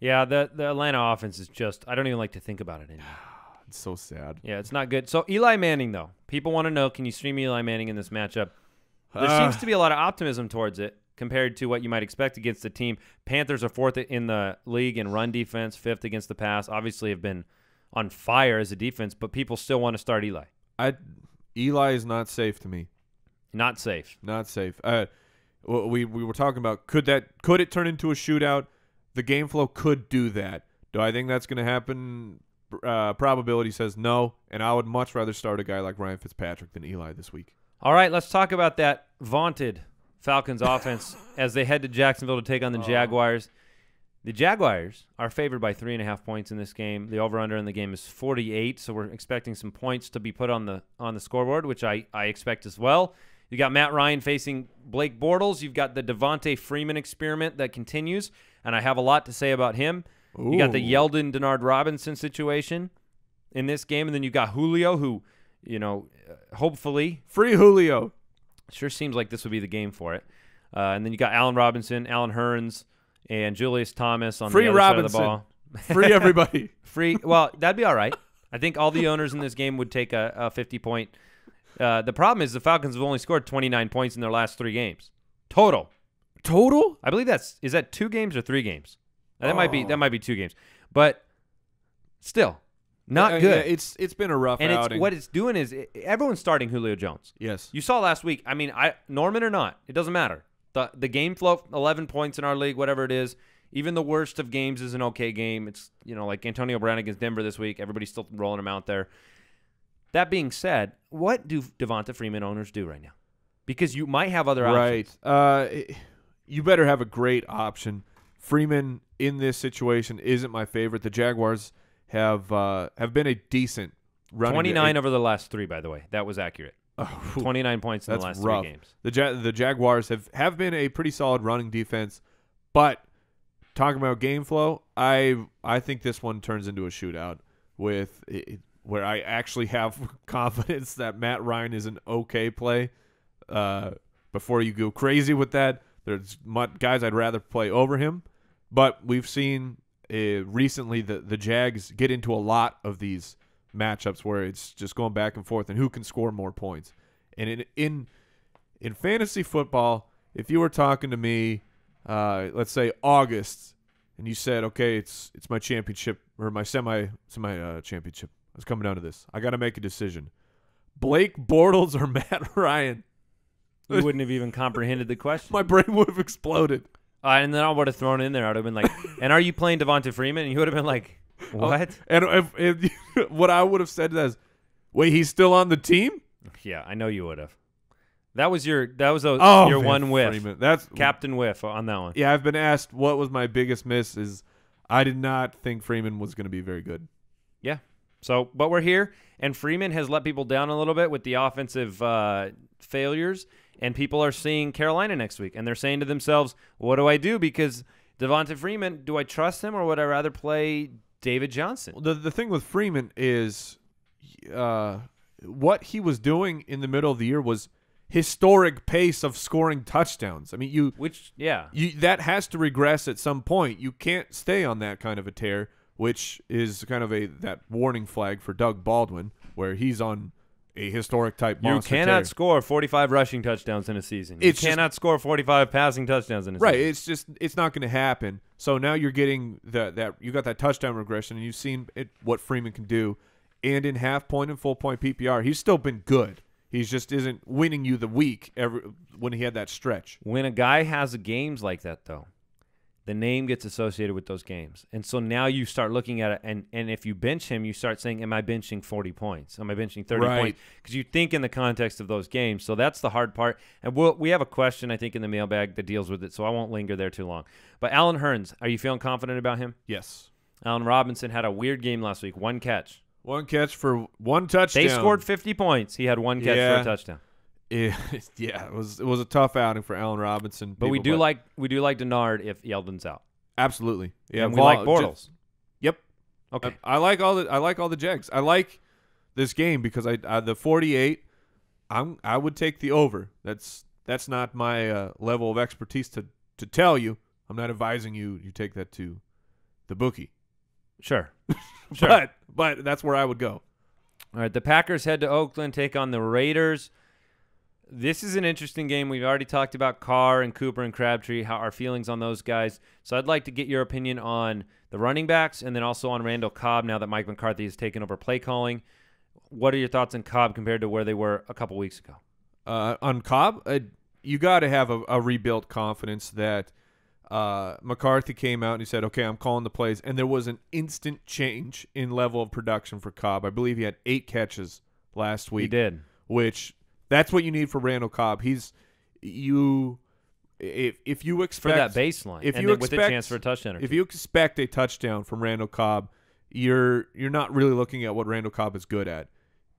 yeah, the the Atlanta offense is just I don't even like to think about it anymore. It's so sad. Yeah, it's not good. So Eli Manning though. People want to know can you stream Eli Manning in this matchup? There Ah. seems to be a lot of optimism towards it compared to what you might expect against the team. Panthers are fourth in the league in run defense, fifth against the pass. Obviously, have been on fire as a defense, but people still want to start Eli. I Eli is not safe to me. Not safe. Not safe. Uh, we we were talking about could that could it turn into a shootout? The game flow could do that. Do I think that's going to happen? Uh, probability says no, and I would much rather start a guy like Ryan Fitzpatrick than Eli this week. All right, let's talk about that vaunted Falcons offense as they head to Jacksonville to take on the Jaguars. The Jaguars are favored by three and a half points in this game. The over/under in the game is 48, so we're expecting some points to be put on the on the scoreboard, which I I expect as well. You got Matt Ryan facing Blake Bortles. You've got the Devonta Freeman experiment that continues, and I have a lot to say about him. You got the Yeldon Denard Robinson situation in this game, and then you got Julio, who, you know, uh, hopefully Free Julio. Sure seems like this would be the game for it. Uh, and then you got Allen Robinson, Allen Hurns, and Julius Thomas on Free the other Robinson. side of the ball. Free everybody. Free. Well, that'd be all right. I think all the owners in this game would take a, a 50 point. Uh, the problem is the Falcons have only scored 29 points in their last three games total. Total? I believe that's is that two games or three games. That might be Oh. that might be two games, but still, Not Uh, good. yeah, it's it's been a rough and outing. it's what it's doing is it, everyone's starting Julio Jones. yes. You saw last week. I mean, I Norman or not, it doesn't matter. The the game flow, eleven points in our league, whatever it is. Even the worst of games is an okay game. It's you know like Antonio Brown against Denver this week. Everybody's still rolling him out there. That being said, what do Devonta Freeman owners do right now? Because you might have other options. Right. Uh, you better have a great option. Freeman in this situation isn't my favorite. The Jaguars have uh, have been a decent running. Twenty nine over the last three, by the way. That was accurate. Twenty nine points in the last rough. three games. The ja- the Jaguars have have been a pretty solid running defense, but talking about game flow, I I think this one turns into a shootout with it, where I actually have confidence that Matt Ryan is an okay play. Uh, before you go crazy with that, there's guys I'd rather play over him, but we've seen uh, recently the the Jags get into a lot of these matchups where it's just going back and forth and who can score more points. And in in in fantasy football, if you were talking to me, uh, let's say August, and you said, "Okay, it's it's my championship or my semi semi uh, championship," I was coming down to this. I got to make a decision: Blake Bortles or Matt Ryan. You wouldn't have even comprehended the question. My brain would have exploded. Uh, and then I would have thrown in there. I would have been like, "And are you playing Devonta Freeman?" And you would have been like, "What?" And if, if what I would have said is, "Wait, he's still on the team?" Yeah, I know you would have. That was your that was a, Oh, your man, one whiff, Freeman. That's Captain whiff on that one. Yeah, I've been asked what was my biggest miss. Is I did not think Freeman was going to be very good. Yeah. So, but we're here, and Freeman has let people down a little bit with the offensive uh, failures, and people are seeing Carolina next week, and they're saying to themselves, "What do I do?" Because Devonta Freeman, do I trust him, or would I rather play David Johnson? The the thing with Freeman is, uh, what he was doing in the middle of the year was historic pace of scoring touchdowns. I mean, you Which, yeah, you that has to regress at some point. You can't stay on that kind of a tear, which is kind of a that warning flag for Doug Baldwin, where he's on a historic type you cannot tear. score 45 rushing touchdowns in a season. You It's just- cannot score 45 passing touchdowns in a Right, season. Right. It's just it's not going to happen. So now you're getting that that you got that touchdown regression, and you've seen it, what Freeman can do, and in half point and full point PPR, he's still been good. He just isn't winning you the week every when he had that stretch. When a guy has games like that, though, the name gets associated with those games, and so now you start looking at it, and and if you bench him, you start saying, "Am I benching forty points? Am I benching thirty Right. points?" Because you think in the context of those games. So that's the hard part. And we'll, we have a question I think in the mailbag that deals with it, so I won't linger there too long. But Allen Hurns, are you feeling confident about him? Yes, Allen Robinson had a weird game last week, one catch. one catch for one touchdown. They scored fifty points. He had one catch for a touchdown. Yeah, yeah, it was it was a tough outing for Allen Robinson. But we People- do like we do like Denard if Yeldon's out. absolutely. Yeah, and we Vol- like Bortles. Yep, Okay. I, I like all the I like all the Jags. I like this game because I, I the 48 I'm I would take the over. That's that's not my uh, level of expertise to to tell you. I'm not advising you you take that to the bookie. Sure. Sure. But but that's where I would go. All right, the Packers head to Oakland, take on the Raiders. This is an interesting game. We've already talked about Carr and Cooper and Crabtree, how our feelings on those guys. So I'd like to get your opinion on the running backs and then also on Randall Cobb now that Mike McCarthy has taken over play calling. What are your thoughts on Cobb compared to where they were a couple weeks ago? Uh, on Cobb, uh, you got to have a, a rebuilt confidence that uh, McCarthy came out and he said, "Okay, I'm calling the plays," and there was an instant change in level of production for Cobb. I believe he had eight catches last week. He did. which that's what you need for Randall Cobb. He's you if if you expect For expect that baseline. if you then with a chance for a touchdown or if you expect a touchdown from Randall Cobb, you're you're not really looking at what Randall Cobb is good at,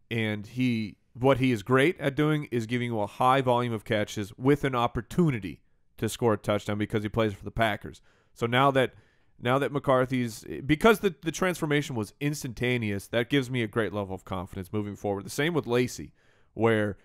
and he what he is great at doing is giving you a high volume of catches with an opportunity to score a touchdown because he plays for the Packers. So now that now that McCarthy's because the the transformation was instantaneous, that gives me a great level of confidence moving forward. The same with Lacy, where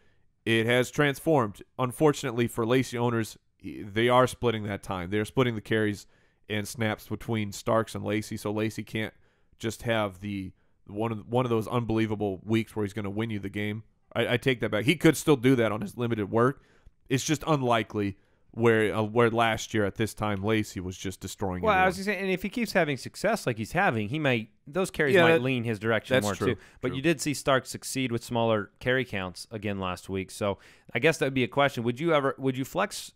it has transformed. Unfortunately for Lacy owners, they are splitting that time. They're splitting the carries and snaps between Starks and Lacy, so Lacy can't just have the one of one of those unbelievable weeks where he's going to win you the game. I, I take that back. He could still do that on his limited work. It's just unlikely where uh, where last year at this time Lacy was just destroying. Well, I was just saying, and if he keeps having success like he's having, he might those carries Yeah, might that- lean his direction more true, too. But true. you did see Stark succeed with smaller carry counts again last week. So I guess that would be a question. Would you ever would you flex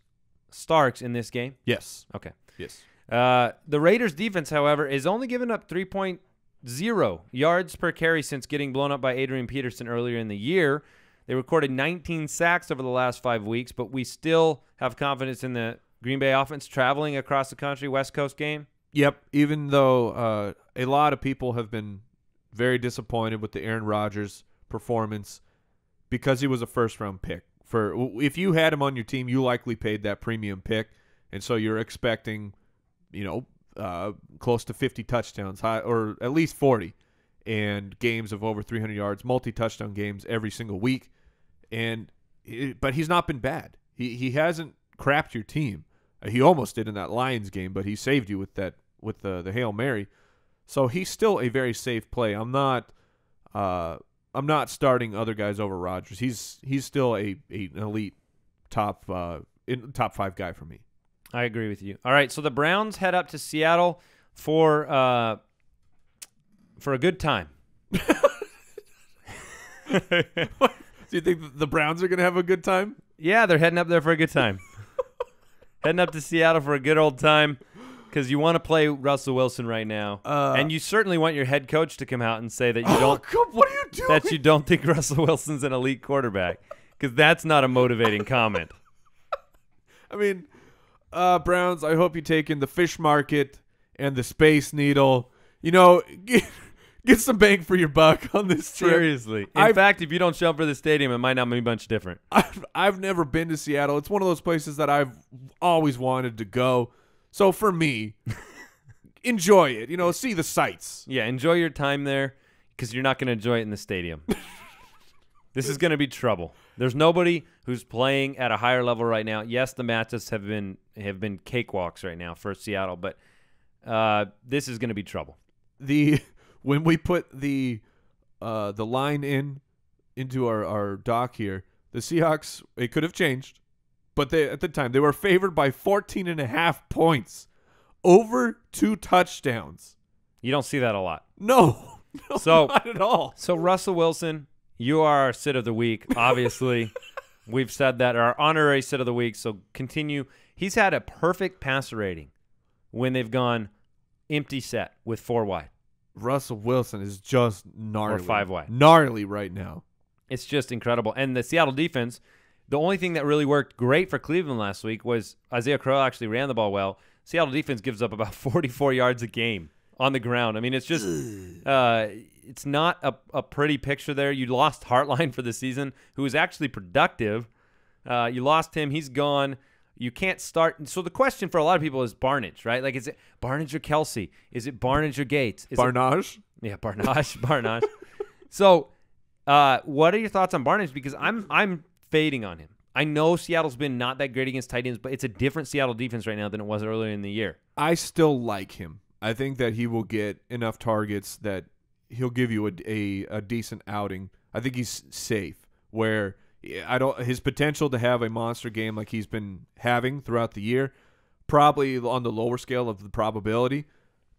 Starks in this game? yes, Okay. yes. Uh, the Raiders defense, however, is only given up 3.0 yards per carry since getting blown up by Adrian Peterson earlier in the year. They recorded 19 sacks over the last five weeks, but we still have confidence in the Green Bay offense traveling across the country, West Coast game. Yep. Even though uh, a lot of people have been very disappointed with the Aaron Rodgers performance because he was a first round pick. For if you had him on your team, you likely paid that premium pick, and so you're expecting, you know, uh, close to 50 touchdowns, high, or at least 40, and games of over 300 yards, multi touchdown games every single week, and but he's not been bad. He he hasn't crapped your team. Uh, He almost did in that Lions game, but he saved you with that with the the hail mary. So he's still a very safe play. I'm not uh I'm not starting other guys over Rodgers. He's he's still a, a an elite top uh in top five guy for me. I agree with you. All right, so the Browns head up to Seattle for uh, for a good time. Do you think the Browns are gonna have a good time? Yeah, they're heading up there for a good time. heading up to Seattle for a good old time because you want to play Russell Wilson right now, Uh, and you certainly want your head coach to come out and say that you Oh, don't what are you doing? that you don't think Russell Wilson's an elite quarterback because that's not a motivating comment. I mean, uh, Browns. I hope you take in the fish market and the Space Needle. You know, get some bang for your buck on this trip. Seriously. In I've- fact, if you don't show up for the stadium, it might not be much different. I've I've never been to Seattle. It's one of those places that I've always wanted to go. So for me, enjoy it. You know, see the sights. Yeah, enjoy your time there because you're not going to enjoy it in the stadium. this is going to be trouble. There's nobody who's playing at a higher level right now. Yes, the matches have been have been cakewalks right now for Seattle, but uh, this is going to be trouble. The when we put the uh the line in into our our doc here, the Seahawks it could have changed, but they at the time they were favored by 14 and a half points over two touchdowns. You don't see that a lot. No. no So- not at all. So Russell Wilson, you are our sit of the week. Obviously, we've said that our honorary sit of the week. So continue. He's had a perfect passer rating when they've gone empty set with four wide. Russell Wilson is just gnarly. five wide. Gnarly right now. It's just incredible. And the Seattle defense, the only thing that really worked great for Cleveland last week was Isaiah Crow actually ran the ball well. Seattle defense gives up about 44 yards a game on the ground. I mean, it's just uh, it's not a, a pretty picture there. You lost Hartline for the season, who was actually productive. Uh, you lost him. He's gone. You can't start. So the question for a lot of people is Barnidge, right? Like, is it Barnidge or Kelce? Is it Barnidge or Gates? Is it Barnidge. yeah, Barnidge, Barnidge. So, uh, what are your thoughts on Barnidge? Because I'm I'm fading on him. I know Seattle's been not that great against tight ends, but it's a different Seattle defense right now than it was earlier in the year. I still like him. I think that he will get enough targets that he'll give you a, a, a decent outing. I think he's safe. Where I don't his potential to have a monster game like he's been having throughout the year, probably on the lower scale of the probability,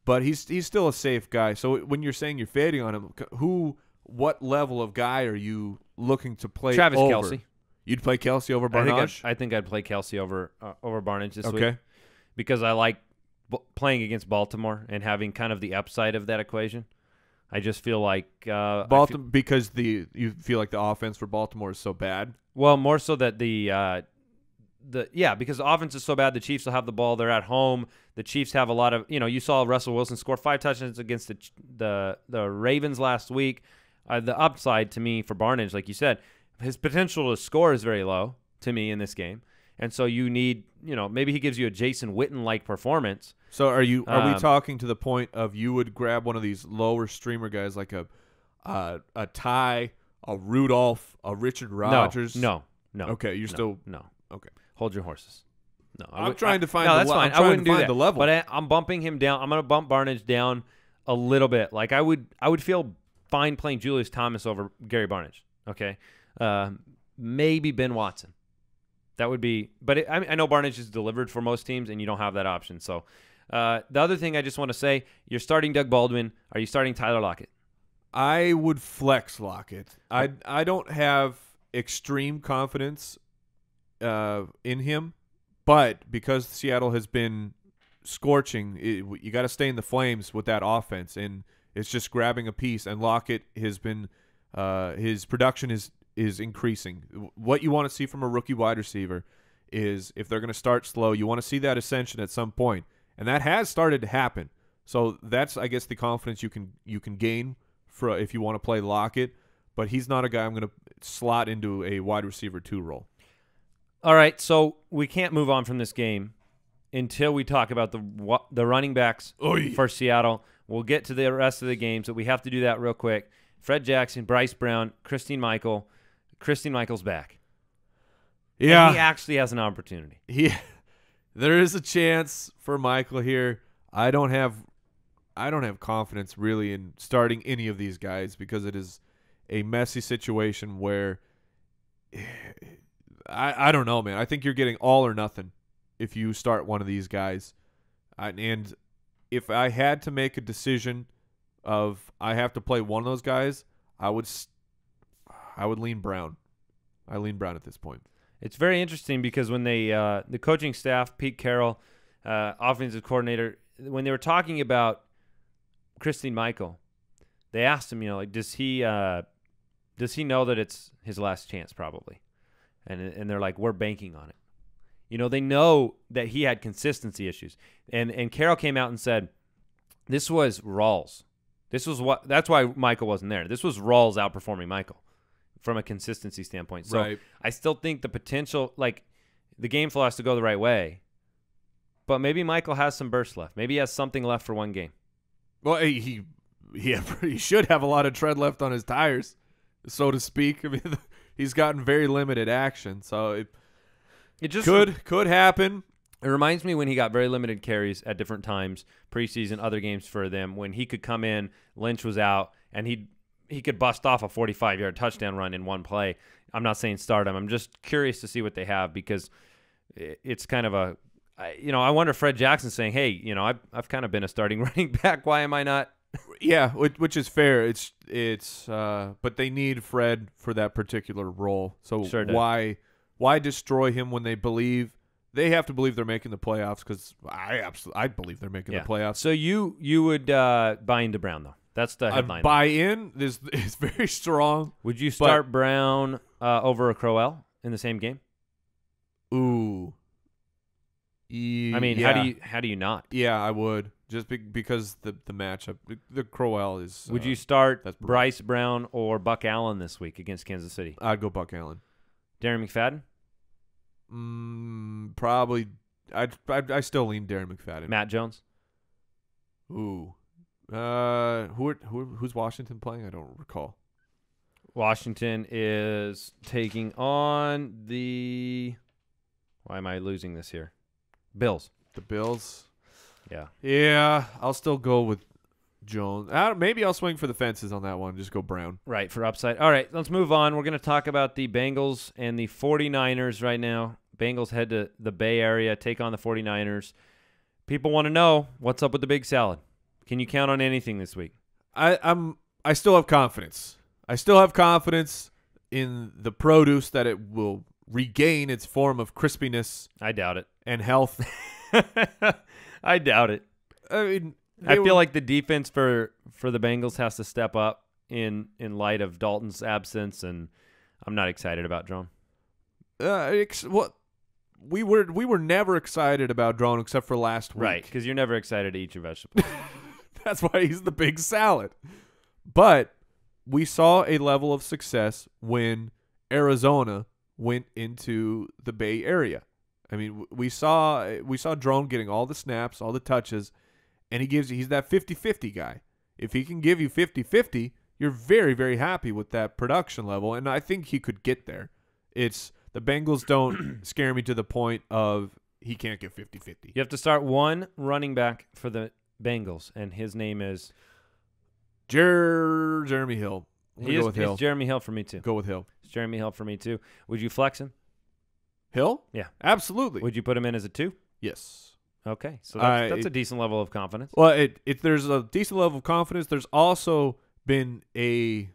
but he's he's still a safe guy. So when you're saying you're fading on him, who what level of guy are you looking to play? Travis over? Kelce. You'd play Kelce over I think, Barnidge. I'd, I think I'd play Kelce over uh, over Barnidge this okay. week because I like b- playing against Baltimore and having kind of the upside of that equation. I just feel like uh, I feel- Baltimore because the you feel like the offense for Baltimore is so bad. Well, more so that the uh, the yeah, because the offense is so bad. The Chiefs will have the ball. They're at home. The Chiefs have a lot of you know. You saw Russell Wilson score five touchdowns against the the the Ravens last week. Uh, the upside to me for Barnidge, like you said, his potential to score is very low to me in this game, and so you need you know maybe he gives you a Jason Witten like performance. So are you are we Um, talking to the point of you would grab one of these lower streamer guys like a uh, a Ty, a Rudolph, a Richard Rogers? No, no, no. Okay, you're no, still no. okay. Hold your horses. No, I I'm would- trying to find No, the that's fine. I wouldn't do that. the level. But I, I'm bumping him down. I'm going to bump Barnidge down a little bit. Like I would, I would feel fine playing Julius Thomas over Gary Barnidge. Okay, uh, maybe Ben Watson. That would be, but it, I, mean, I know Barnidge is delivered for most teams, and you don't have that option. So, uh, the other thing I just want to say, you're starting Doug Baldwin. Are you starting Tyler Lockett? I would flex Lockett. I I don't have extreme confidence uh, in him, but because Seattle has been scorching, it, you got to stay in the flames with that offense, and it's just grabbing a piece. And Lockett has been uh, his production is is increasing. What you want to see from a rookie wide receiver is if they're going to start slow, you want to see that ascension at some point, and that has started to happen. So that's I guess the confidence you can you can gain for if you want to play Lockett, but he's not a guy I'm going to slot into a wide receiver two role. All right, so we can't move on from this game until we talk about the the running backs Oy. for Seattle. We'll get to the rest of the games, but we have to do that real quick. Fred Jackson, Bryce Brown, Christine Michael. Christine Michael's back. And Yeah, he actually has an opportunity. he there is a chance for Michael here. I don't have I don't have confidence really in starting any of these guys because it is a messy situation where I I don't know, man. I think you're getting all or nothing if you start one of these guys. I, and if I had to make a decision of I have to play one of those guys, I would s- I would lean Brown. I lean Brown at this point. It's very interesting because when they uh, the coaching staff, Pete Carroll, uh, offensive coordinator, when they were talking about Christine Michael, they asked him, you know, like, does he uh, does he know that it's his last chance? Probably, and and they're like, we're banking on it. You know, they know that he had consistency issues, and and Carroll came out and said, this was Rawls. This was what. That's why Michael wasn't there. This was Rawls outperforming Michael from a consistency standpoint. So Right. I still think the potential, like the game flow has to go the right way. But maybe Michael has some burst left. Maybe he has something left for one game. Well, he he he, should have a lot of tread left on his tires, so to speak. I mean, he's gotten very limited action, so it It just could could happen. It reminds me when he got very limited carries at different times, preseason, other games for them, when he could come in, Lynch was out, and he he could bust off a 45 yard touchdown run in one play. I'm not saying start him. I'm just curious to see what they have because it's kind of a, you know, I wonder if Fred Jackson saying, hey, you know, I've, I've kind of been a starting running back. Why am I not? Yeah, which, which is fair. It's it's uh, but they need Fred for that particular role. So Sure why why destroy him when they believe they have to believe they're making the playoffs? Because I absolutely I believe they're making Yeah. the playoffs. So you you would uh, buy into Brown though. That's the I headline. buy in. This is very strong. would you start Brown uh, over a Crowell in the same game? Ooh. I mean, how do you how do you not? Yeah, I would just be, because the the matchup. The, Crowell is. Would uh, you start that's brutal. Bryce Brown or Buck Allen this week against Kansas City? I'd go Buck Allen. Darren McFadden, Mm, probably. I'd I still lean Darren McFadden. Matt Jones. Ooh. Uh, who, are, who who's Washington playing? I don't recall. Washington is taking on the. Why am I losing this here? Bills. The Bills. Yeah. Yeah, I'll still go with Jones. Maybe I'll swing for the fences on that one. Just go Brown. Right, for upside. All right, let's move on. We're going to talk about the Bengals and the 49ers right now. Bengals head to the Bay Area, take on the 49ers. People want to know what's up with the big salad. Can you count on anything this week? I, I'm. I still have confidence. I still have confidence in the produce that it will regain its form of crispiness I doubt it. and health. I doubt it. I mean, I feel were- like the defense for for the Bengals has to step up in in light of Dalton's absence, and I'm not excited about Draughn. uh, ex- what we were we were never excited about Draughn except for last week. Right, because you're never excited to eat your vegetables. That's why he's the big salad. But we saw a level of success when Arizona went into the Bay Area. I mean, we saw we saw Draughn getting all the snaps, all the touches, and he gives you he's that 50-50 guy. If he can give you 50-50, you're very very happy with that production level and I think he could get there. It's the Bengals don't scare me to the point of he can't get 50-50. you have to start one running back for the Bengals, and his name is Jer- Jeremy Hill. I'm he is go with he's Hill. Jeremy Hill for me too. Go with Hill. It's Jeremy Hill for me too. Would you flex him? Hill? Yeah. Absolutely. Would you put him in as a two? yes. Okay, so that's, I- that's a decent level of confidence. Well, it, it there's a decent level of confidence. There's also been a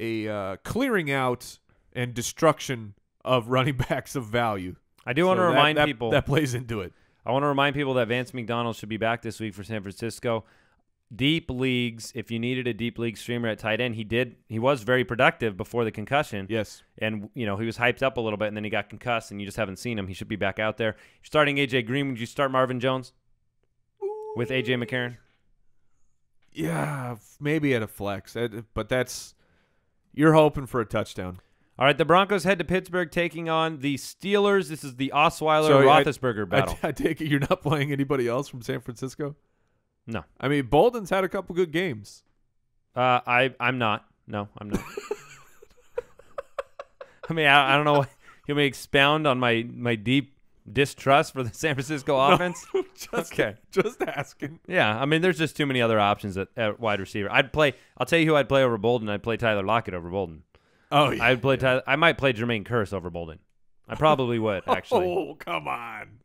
a uh, clearing out and destruction of running backs of value. I do want to So that- remind that- people. that plays into it. I want to remind people that Vance McDonald should be back this week for San Francisco. Deep leagues, if you needed a deep league streamer at tight end, he did. He was very productive before the concussion. Yes. And, you know, he was hyped up a little bit and then he got concussed and you just haven't seen him. He should be back out there. You're starting AJ Green. Would you start Marvin Jones with AJ McCarron? Yeah, maybe at a flex, but that's you're hoping for a touchdown. All right, the Broncos head to Pittsburgh taking on the Steelers. This is the Osweiler So, I- Roethlisberger I, battle. I take it you're not playing anybody else from San Francisco. no, I mean, Boldin's had a couple good games. uh, I I'm not. No, I'm not. I mean, I, I don't know. Can we expound on my my deep distrust for the San Francisco offense? just, Okay. just asking. Yeah, I mean, there's just too many other options at, at wide receiver. I'd play. I'll tell you who I'd play over Boldin. I'd play Tyler Lockett over Boldin. Oh yeah. I'd play. Tyler, I might play Jermaine Kearse over Boldin. I probably would oh, actually. Oh come on.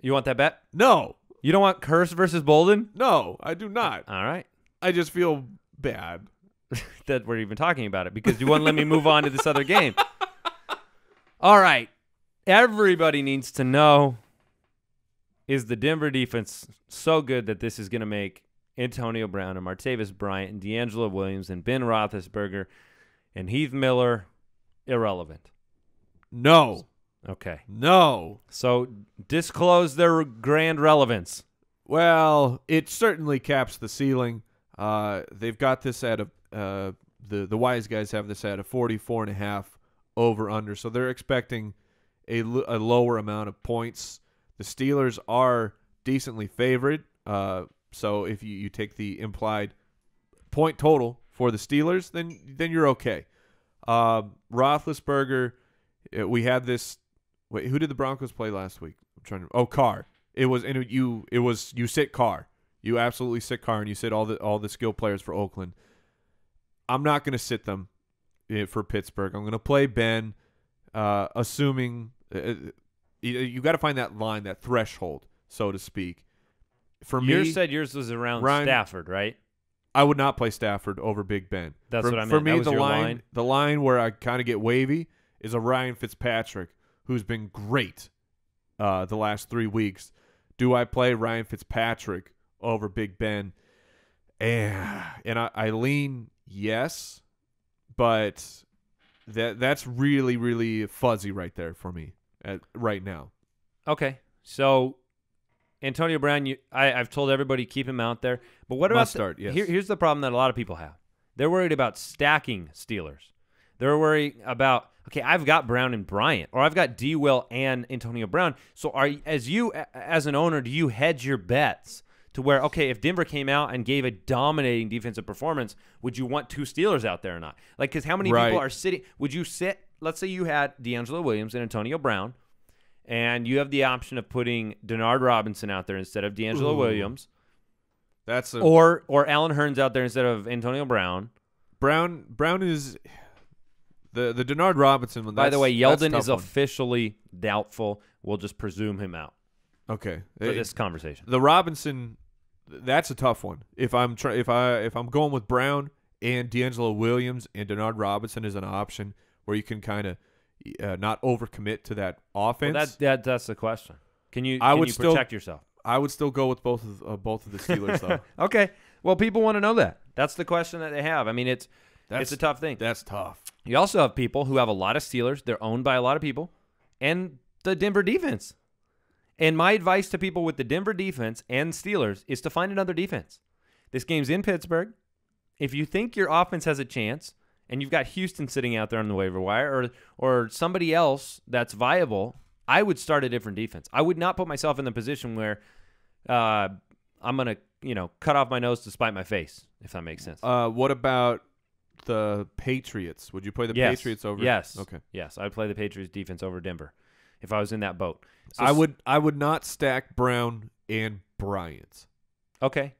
You want that bet? No, You don't want Kearse versus Boldin? no, I do not. All right. I just feel bad. that we're even talking about it because you wouldn't let me move on to this other game. All right. Everybody needs to know is the Denver defense so good that this is going to make Antonio Brown and Martavis Bryant and DeAngelo Williams and Ben Roethlisberger and Heath Miller irrelevant? No, Okay. no. So disclose their grand relevance. Well, it certainly caps the ceiling. Uh, they've got this at a uh, the the wise guys have this at a 44 and a half over under, so they're expecting a, l- a lower amount of points. The Steelers are decently favored, uh, so if you, you take the implied point total for the Steelers, then then you're okay. Um, Roethlisberger, uh, we had this. Wait, who did the Broncos play last week? I'm trying to. Oh, Carr. It was and you. It was you sit Carr. You absolutely sit Carr, and you sit all the all the skill players for Oakland. I'm not going to sit them eh, for Pittsburgh. I'm going to play Ben, uh, assuming uh, you, you got to find that line, that threshold, so to speak. For me, Yours said yours was around Ryan- Stafford, right? I would not play Stafford over Big Ben. That's for, what I For me, That was the your line, line? the line where I kind of get wavy is a Ryan Fitzpatrick, who's been great uh, the last three weeks. Do I play Ryan Fitzpatrick over Big Ben? And, and I, I lean yes, but that that's really really fuzzy right there for me at, right now. Okay. So Antonio Brown, you, I, I've told everybody keep him out there. But what about Must the- start, yes. Here, here's the problem that a lot of people have. They're worried about stacking Steelers. They're worried about okay, I've got Brown and Bryant, or I've got D. Will and Antonio Brown. So are as you as an owner, do you hedge your bets to where okay, if Denver came out and gave a dominating defensive performance, would you want two Steelers out there or not? Like, because how many Right. people are sitting? Would you sit? Let's say you had DeAngelo Williams and Antonio Brown and you have the option of putting Denard Robinson out there instead of DeAngelo Ooh. Williams, That's a or or Allen Hurns out there instead of Antonio Brown. Brown. Brown is the the Denard Robinson one. By the way, Yeldon is one. officially doubtful. We'll just presume him out okay. for Eh, this conversation. the Robinson, that's a tough one. If I'm try, if I if I'm going with Brown and DeAngelo Williams and Denard Robinson is an option where you can kind of uh, not overcommit to that Well, offense. that, that that's the question. Can you I can would you still- protect yourself? I would still go with both of uh, both of the Steelers though. Okay. Well, people want to know that. That's the question that they have. I mean, it's That's it's a tough thing. That's tough. You also have people who have a lot of Steelers. They're owned by a lot of people, and the Denver defense. And my advice to people with the Denver defense and Steelers is to find another defense. This game's in Pittsburgh. If you think your offense has a chance, and you've got Houston sitting out there on the waiver wire, or or somebody else that's viable, I would start a different defense. I would not put myself in the position where uh, I'm gonna, you know, cut off my nose to spite my face, if that makes sense. Uh, what about the Patriots? Would you play the Yes. Patriots over? Yes. Okay. Yes, I'd play the Patriots defense over Denver if I was in that boat. So I would. I would not stack Brown and Bryant. Okay.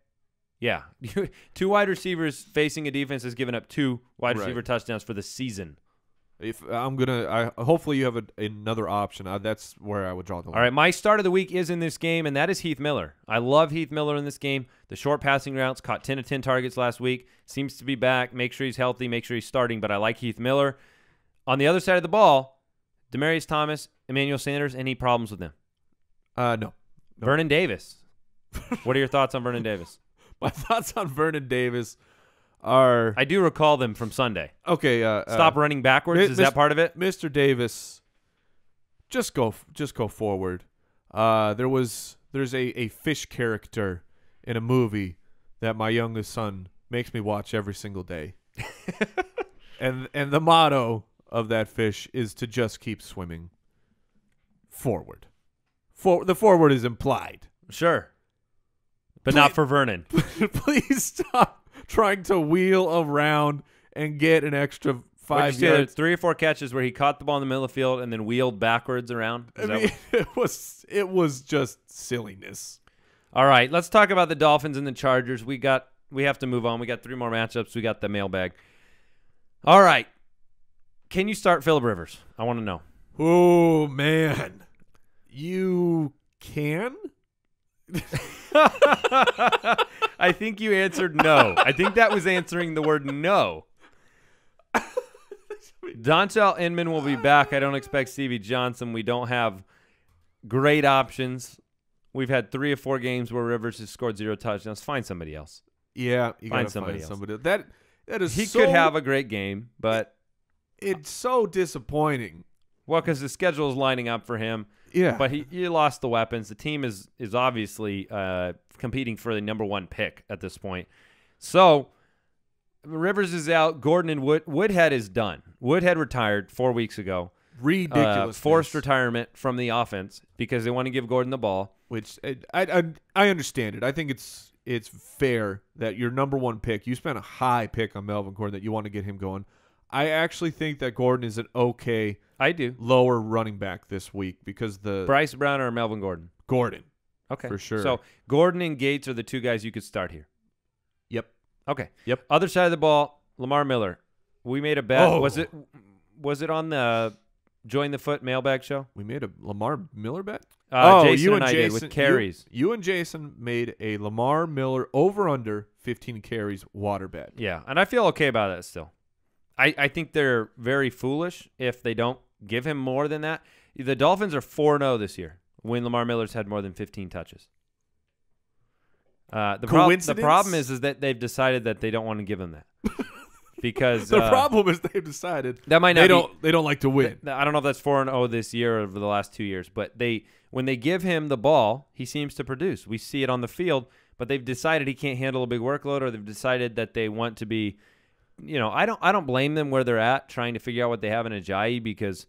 Yeah. two wide receivers facing a defense has given up two wide Right. receiver touchdowns for the season. If I'm gonna, I hopefully you have a, another option. Uh, that's where I would draw the line. All right, my start of the week is in this game, and that is Heath Miller. I love Heath Miller in this game. The short passing routes caught 10 of 10 targets last week. Seems to be back. Make sure he's healthy. Make sure he's starting, but I like Heath Miller. On the other side of the ball, Demaryius Thomas, Emmanuel Sanders, any problems with them? Uh, no. Vernon Davis. what are your thoughts on Vernon Davis? My thoughts on Vernon Davis are I do recall them from Sunday. okay. Uh, Stop uh, running backwards. Is that part of it? Mr. Davis, just go, just go forward. Uh, there was, there's a, a fish character in a movie that my youngest son makes me watch every single day, and and the motto of that fish is to just keep swimming forward. For the forward is implied. Sure. But not for Vernon. Please stop trying to wheel around and get an extra five yards. three or four catches where he caught the ball in the middle of the field and then wheeled backwards around. Is I mean, it was it was just silliness. All right, let's talk about the Dolphins and the Chargers. We got we have to move on. We got three more matchups. We got the mailbag. All right. Can you start Philip Rivers? I want to know. Oh man, you can. I think you answered no. I think that was answering the word no. Dontrelle Inman will be back. I don't expect Stevie Johnson. We don't have great options. We've had three or four games where Rivers has scored zero touchdowns. Find somebody else. Yeah, you Find somebody find else. somebody. That that is He so- could have a great game, but It's so disappointing. well, because the schedule is lining up for him. Yeah, But he, he lost the weapons. The team is is obviously uh, competing for the number one pick at this point. So Rivers is out. Gordon and Wood Woodhead is done. Woodhead retired four weeks ago. Uh, ridiculous. forced retirement from the offense because they want to give Gordon the ball. which I, I I understand it. I think it's it's fair that your number one pick, you spent a high pick on Melvin Gordon that you want to get him going. I actually think that Gordon is an okay I do. lower running back this week because the Bryce Brown or Melvin Gordon. Gordon. Okay, For sure. So Gordon and Gates are the two guys you could start here. Yep. Okay. Yep. Other side of the ball, Lamar Miller. We made a bet. Oh. Was it was it on the Join the Foot mailbag show? We made a Lamar Miller bet. Uh, oh, Jason you and, and I Jason did with you- carries. You, and Jason made a Lamar Miller over under 15 carries water bet. Yeah, and I feel okay about that still. I, I think they're very foolish if they don't give him more than that. The Dolphins are 4 0 this year when Lamar Miller's had more than 15 touches. Uh, the, prob- the problem is is that they've decided that they don't want to give him that. because The uh, problem is they've decided that might not they be- don't they don't like to win. I don't know if that's 4 and 0 this year or over the last 2 years, but they when they give him the ball, he seems to produce. We see it on the field, but they've decided he can't handle a big workload or they've decided that they want to be you know, I don't I don't blame them where they're at trying to figure out what they have in Ajayi because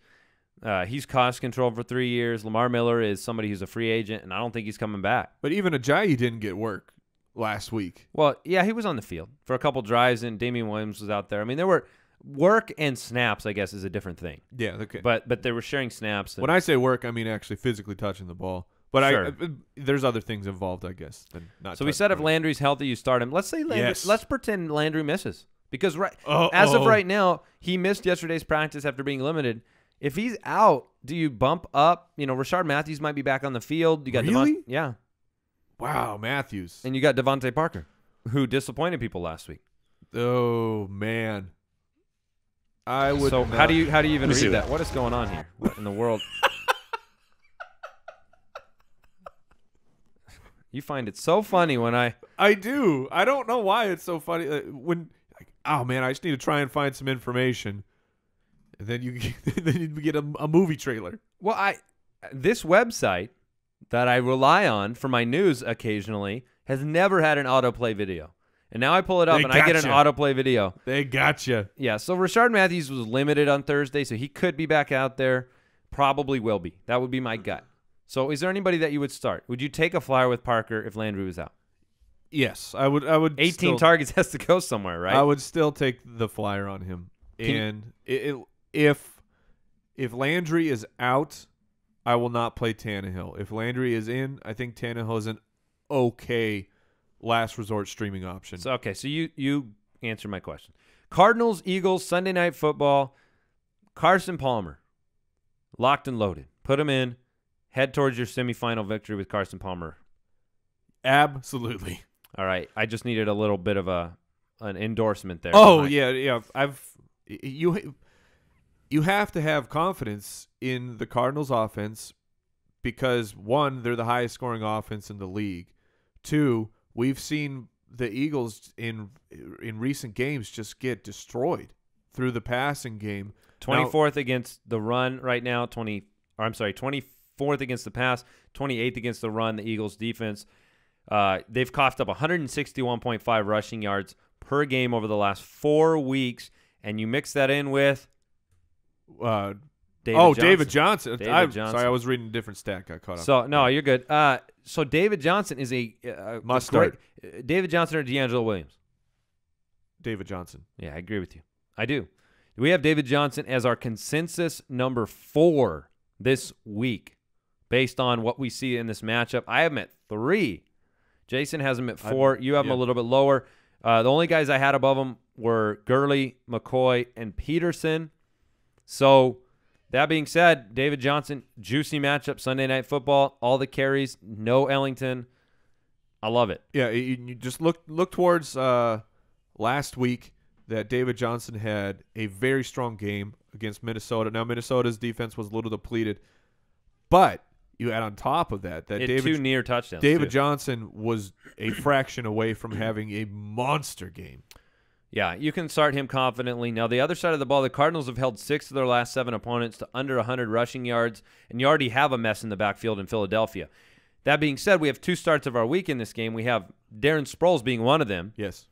uh, he's cost control for 3 years. Lamar Miller is somebody who's a free agent and I don't think he's coming back. But even Ajayi didn't get work last week. Well, yeah, he was on the field for a couple drives and Damien Williams was out there. I mean, there were work and snaps, I guess is a different thing. Yeah, okay. But but they were sharing snaps. when I say work, I mean actually physically touching the ball. But Sure. I, I there's other things involved, I guess, than not. So we said if Landry's healthy, you start him. Let's say Landry. Yes. Let's pretend Landry misses because right Uh-oh. as of right now, he missed yesterday's practice after being limited. If he's out, do you bump up? You know, Rishard Matthews might be back on the field. You got Devon- Really? yeah, Wow, Matthews. and you got DeVante Parker, who disappointed people last week. oh man, I would. so how do you how do you even Let me see read that. that? What is going on here? What in the world? you find it so funny when I I do. I don't know why it's so funny. When, like, oh man, I just need to try and find some information. And then you then you get a, a movie trailer. Well, I this website that I rely on for my news occasionally has never had an autoplay video. And now I pull it up They and I get an autoplay video. They got you. Yeah, so Rishard Matthews was limited on Thursday, so he could be back out there. Probably will be. That would be my gut. So is there anybody that you would start? Would you take a flyer with Parker if Landry was out? Yes, I would. I would. 18 still, targets has to go somewhere, right? I would still take the flyer on him. Can and it, it, if if Landry is out, I will not play Tannehill. If Landry is in, I think Tannehill is an okay last resort streaming option. So okay, so you you answer my question. Cardinals Eagles Sunday night football. Carson Palmer, locked and loaded. Put him in. Head towards your semifinal victory with Carson Palmer. Absolutely. All right. I just needed a little bit of a an endorsement there. Oh behind- yeah, yeah. I've you you have to have confidence in the Cardinals offense because one, they're the highest scoring offense in the league. Two, we've seen the Eagles in in recent games just get destroyed through the passing game. Now- 24th against the run right now, 20 or I'm sorry, 24th against the pass, 28th against the run, the Eagles defense. Uh, they've coughed up 161.5 rushing yards per game over the last 4 weeks and you mix that in with uh, David oh, Johnson. David Johnson. David I'm Johnson. sorry, I was reading a different stat. Got caught up. So, no, you're good. Uh, so David Johnson is a uh, Must great- start. David Johnson or DeAngelo Williams? David Johnson. Yeah, I agree with you. I do. We have David Johnson as our consensus number four this week, based on what we see in this matchup. I have him at three. Jason has him at I- four. you have him a little bit lower. Uh, the only guys I had above him were Gurley, McCoy, and Peterson. So, that being said, David Johnson, juicy matchup, Sunday night football, all the carries, no Ellington. I love it. Yeah, you, you just look look towards uh, last week that David Johnson had a very strong game against Minnesota. Now Minnesota's defense was a little depleted, but you add on top of that that It David two near touchdowns. David too. Johnson was a fraction away from having a monster game. Yeah, you can start him confidently. Now, the other side of the ball, the Cardinals have held six of their last seven opponents to under 100 rushing yards, and you already have a mess in the backfield in Philadelphia. That being said, we have two starts of our week in this game. We have Darren Sproles being one of them. Yes.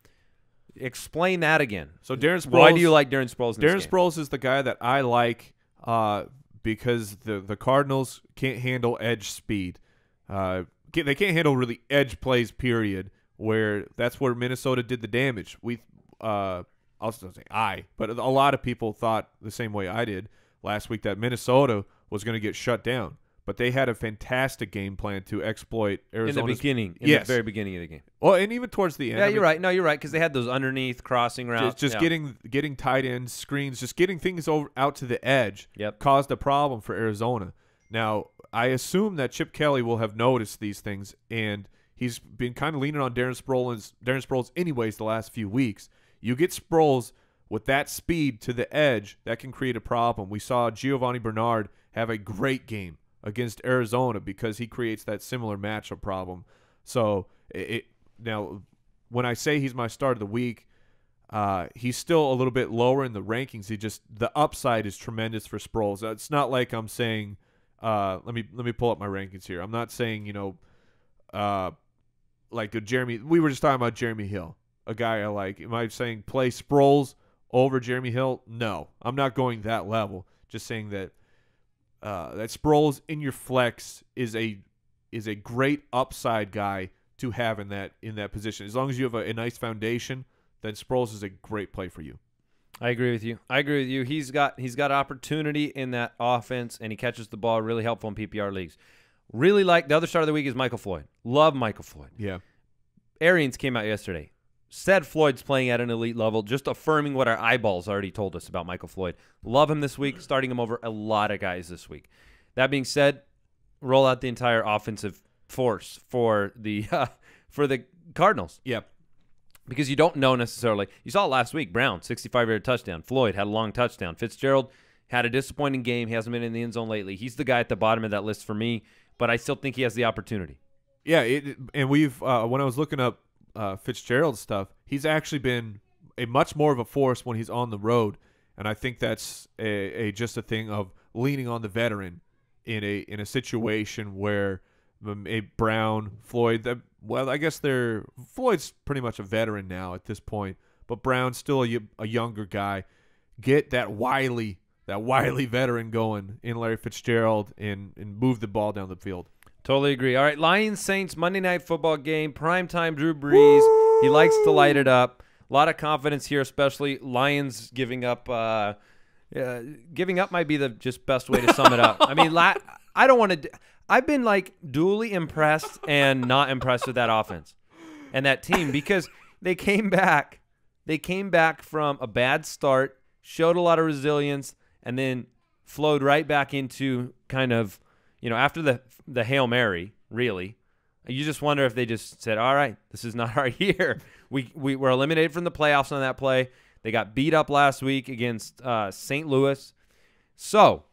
Explain that again. So Darren Sproles. Why do you like Darren Sproles Darren? Sproles is the guy that I like uh, because the the Cardinals can't handle edge speed. Uh, ca- they can't handle really edge plays. Period. Where that's where Minnesota did the damage. We, uh, I'll still say I, but a lot of people thought the same way I did last week that Minnesota was going to get shut down. But they had a fantastic game plan to exploit Arizona in the beginning, in yes. the very beginning of the game. well, and even towards the end. Yeah, I you're mean, right. No, you're right because they had those underneath crossing routes. just, just Yeah. getting getting tight ends, screens, just getting things over out to the edge Yep. caused a problem for Arizona. Now, I assume that Chip Kelly will have noticed these things, and he's been kind of leaning on Darren Sproles, Darren Sproles anyways the last few weeks. You get Sproles with that speed to the edge, that can create a problem. We saw Giovanni Bernard have a great game against Arizona because he creates that similar matchup problem. So it, it now when I say he's my start of the week, uh, he's still a little bit lower in the rankings. He just the upside is tremendous for Sproles. It's not like I'm saying. Uh, let me let me pull up my rankings here. I'm not saying you know, uh, like Jeremy. We were just talking about Jeremy Hill, a guy I like. Am I saying play Sproles over Jeremy Hill? No, I'm not going that level. Just saying that uh, that Sproles in your flex is a is a great upside guy to have in that in that position. As long as you have a, a nice foundation, then Sproles is a great play for you. I agree with you. I agree with you. He's got he's got opportunity in that offense, and he catches the ball really helpful in PPR leagues. Really like the other start of the week is Michael Floyd. Love Michael Floyd. Yeah. Arians came out yesterday. Said Floyd's playing at an elite level, just affirming what our eyeballs already told us about Michael Floyd. Love him this week, starting him over a lot of guys this week. That being said, roll out the entire offensive force for the uh, for the Cardinals Yeah. because you don't know necessarily. You saw it last week. Brown, 65 yard touchdown. Floyd had a long touchdown. Fitzgerald had a disappointing game. He hasn't been in the end zone lately. He's the guy at the bottom of that list for me, but I still think he has the opportunity. Yeah, it, and we've uh, when I was looking up uh, Fitzgerald stuff, he's actually been a much more of a force when he's on the road, and I think that's a, a just a thing of leaning on the veteran in a in a situation where um, a Brown Floyd. That, well, I guess they're Floyd's pretty much a veteran now at this point, but Brown's still a younger guy. Get that wily that wily veteran going in Larry Fitzgerald and and move the ball down the field. Totally agree. All right, Lions Saints Monday night football game, primetime Drew Brees. He likes to light it up. A lot of confidence here, especially Lions giving up. Uh, uh, giving up might be the just best way to sum it up. I mean, la- I don't want to. I've been like duly impressed and not impressed with that offense and that team because they came back. They came back from a bad start, showed a lot of resilience, and then flowed right back into kind of, you know, after the the hail mary. Really, you just wonder if they just said, "All right, this is not our year. We we were eliminated from the playoffs on that play. They got beat up last week against uh, St. Louis. So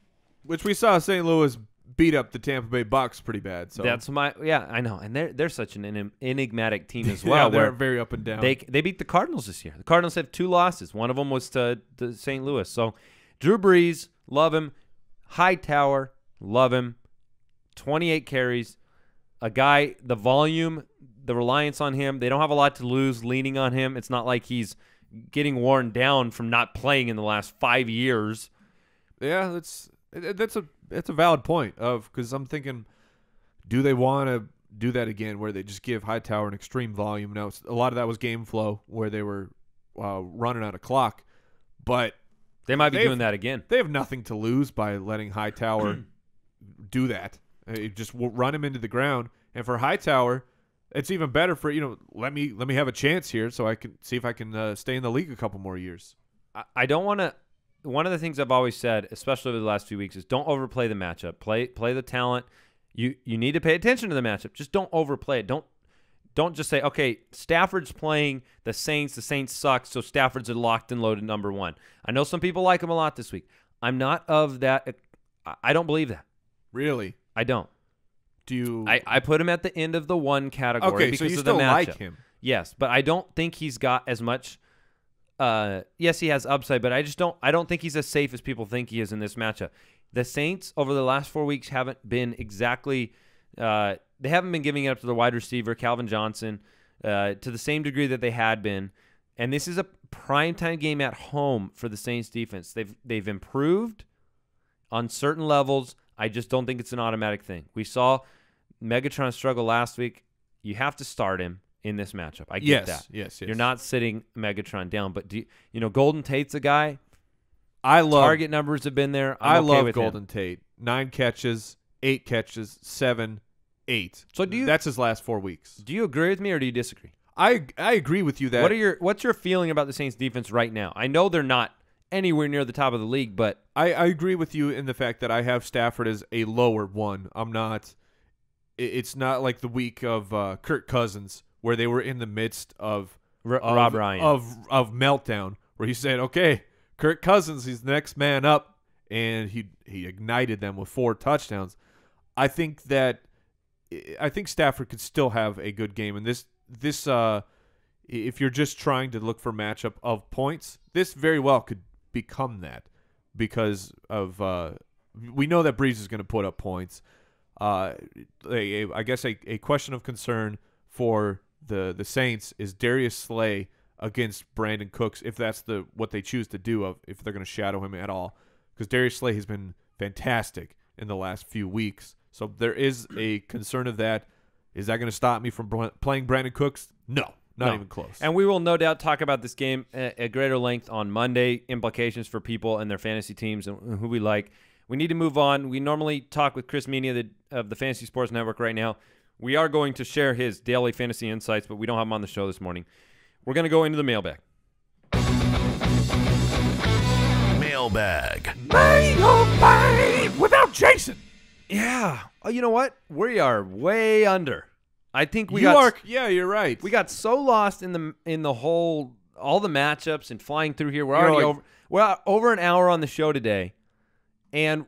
Which we saw St. Louis beat up the Tampa Bay Bucks pretty bad. So that's my yeah, I know, and they're they're such an enigmatic team as well. yeah, they're very up and down. They they beat the Cardinals this year. The Cardinals have two losses. One of them was to, to St. Louis. So Drew Brees, love him. Hightower, love him. 28 carries. A guy, the volume, the reliance on him. They don't have a lot to lose leaning on him. It's not like he's getting worn down from not playing in the last five years. Yeah, that's that's a that's a valid point of because I'm thinking, do they want to do that again where they just give Hightower an extreme volume? Now a lot of that was game flow where they were uh, running out of clock, but They might be doing that again. they have nothing to lose by letting Hightower do that. Uh, you just run him into the ground, and for Hightower, it's even better for you know let me let me have a chance here so I can see if I can uh, stay in the league a couple more years. I- I don't want to. One of the things I've always said, especially over the last few weeks, is don't overplay the matchup. Play play the talent. You you need to pay attention to the matchup. Just don't overplay it. Don't don't just say, okay, Stafford's playing the Saints. The Saints suck, so Stafford's a locked and loaded number one. I know some people like him a lot this week. I'm not of that. I don't believe that. Really? I don't. Do you? I, I put him at the end of the one category okay, because so you of still the matchup. like him. Yes, but I don't think he's got as much. Uh, yes, he has upside, but I just don't. I don't think he's as safe as people think he is in this matchup. The Saints over the last four weeks haven't been exactly. Uh, they haven't been giving it up to the wide receiver Calvin Johnson uh, to the same degree that they had been, and this is a primetime game at home for the Saints defense. They've they've improved on certain levels. I just don't think it's an automatic thing. We saw Megatron struggle last week. You have to start him in this matchup. I get Yes, that. yes, yes. You're not sitting Megatron down, but do you, you know Golden Tate's a guy. I love Target numbers have been there. I'm I okay love with him. Golden Tate. Nine catches, eight catches, seven, eight. So do you- That's his last four weeks. Do you agree with me or do you disagree? I I agree with you that. what are your What's your feeling about the Saints defense right now? I know they're not anywhere near the top of the league, but I, I agree with you in the fact that I have Stafford as a lower one. I'm not. It's not like the week of uh, Kirk Cousins where they were in the midst of, R- of Rob Ryan. of of meltdown where he said, "Okay, Kirk Cousins, he's the next man up," and he he ignited them with four touchdowns. I think that I think Stafford could still have a good game, and this this uh, if you're just trying to look for matchup of points, this very well could become that because of uh, we know that Brees is going to put up points. Uh, a, a- I guess a, a question of concern for the the Saints is Darius Slay against Brandin Cooks if that's the what they choose to do of if they're going to shadow him at all because Darius Slay has been fantastic in the last few weeks. So there is a concern of that. Is that going to stop me from playing Brandin Cooks? No, not No. even close. And we will no doubt talk about this game at, at greater length on Monday, implications for people and their fantasy teams and who we like. We need to move on. We normally talk with Chris Meany of the, of the Fantasy Sports Network right now. We are going to share his daily fantasy insights, but we don't have him on the show this morning. We're going to go into the mailbag. mailbag. Mailbag. without Jason, Yeah. Oh, you know what? We are way under. I think we you got are. Yeah, you're right. we got so lost in the in the whole all the matchups and flying through here. We're You know, already like- over we're over an hour on the show today, and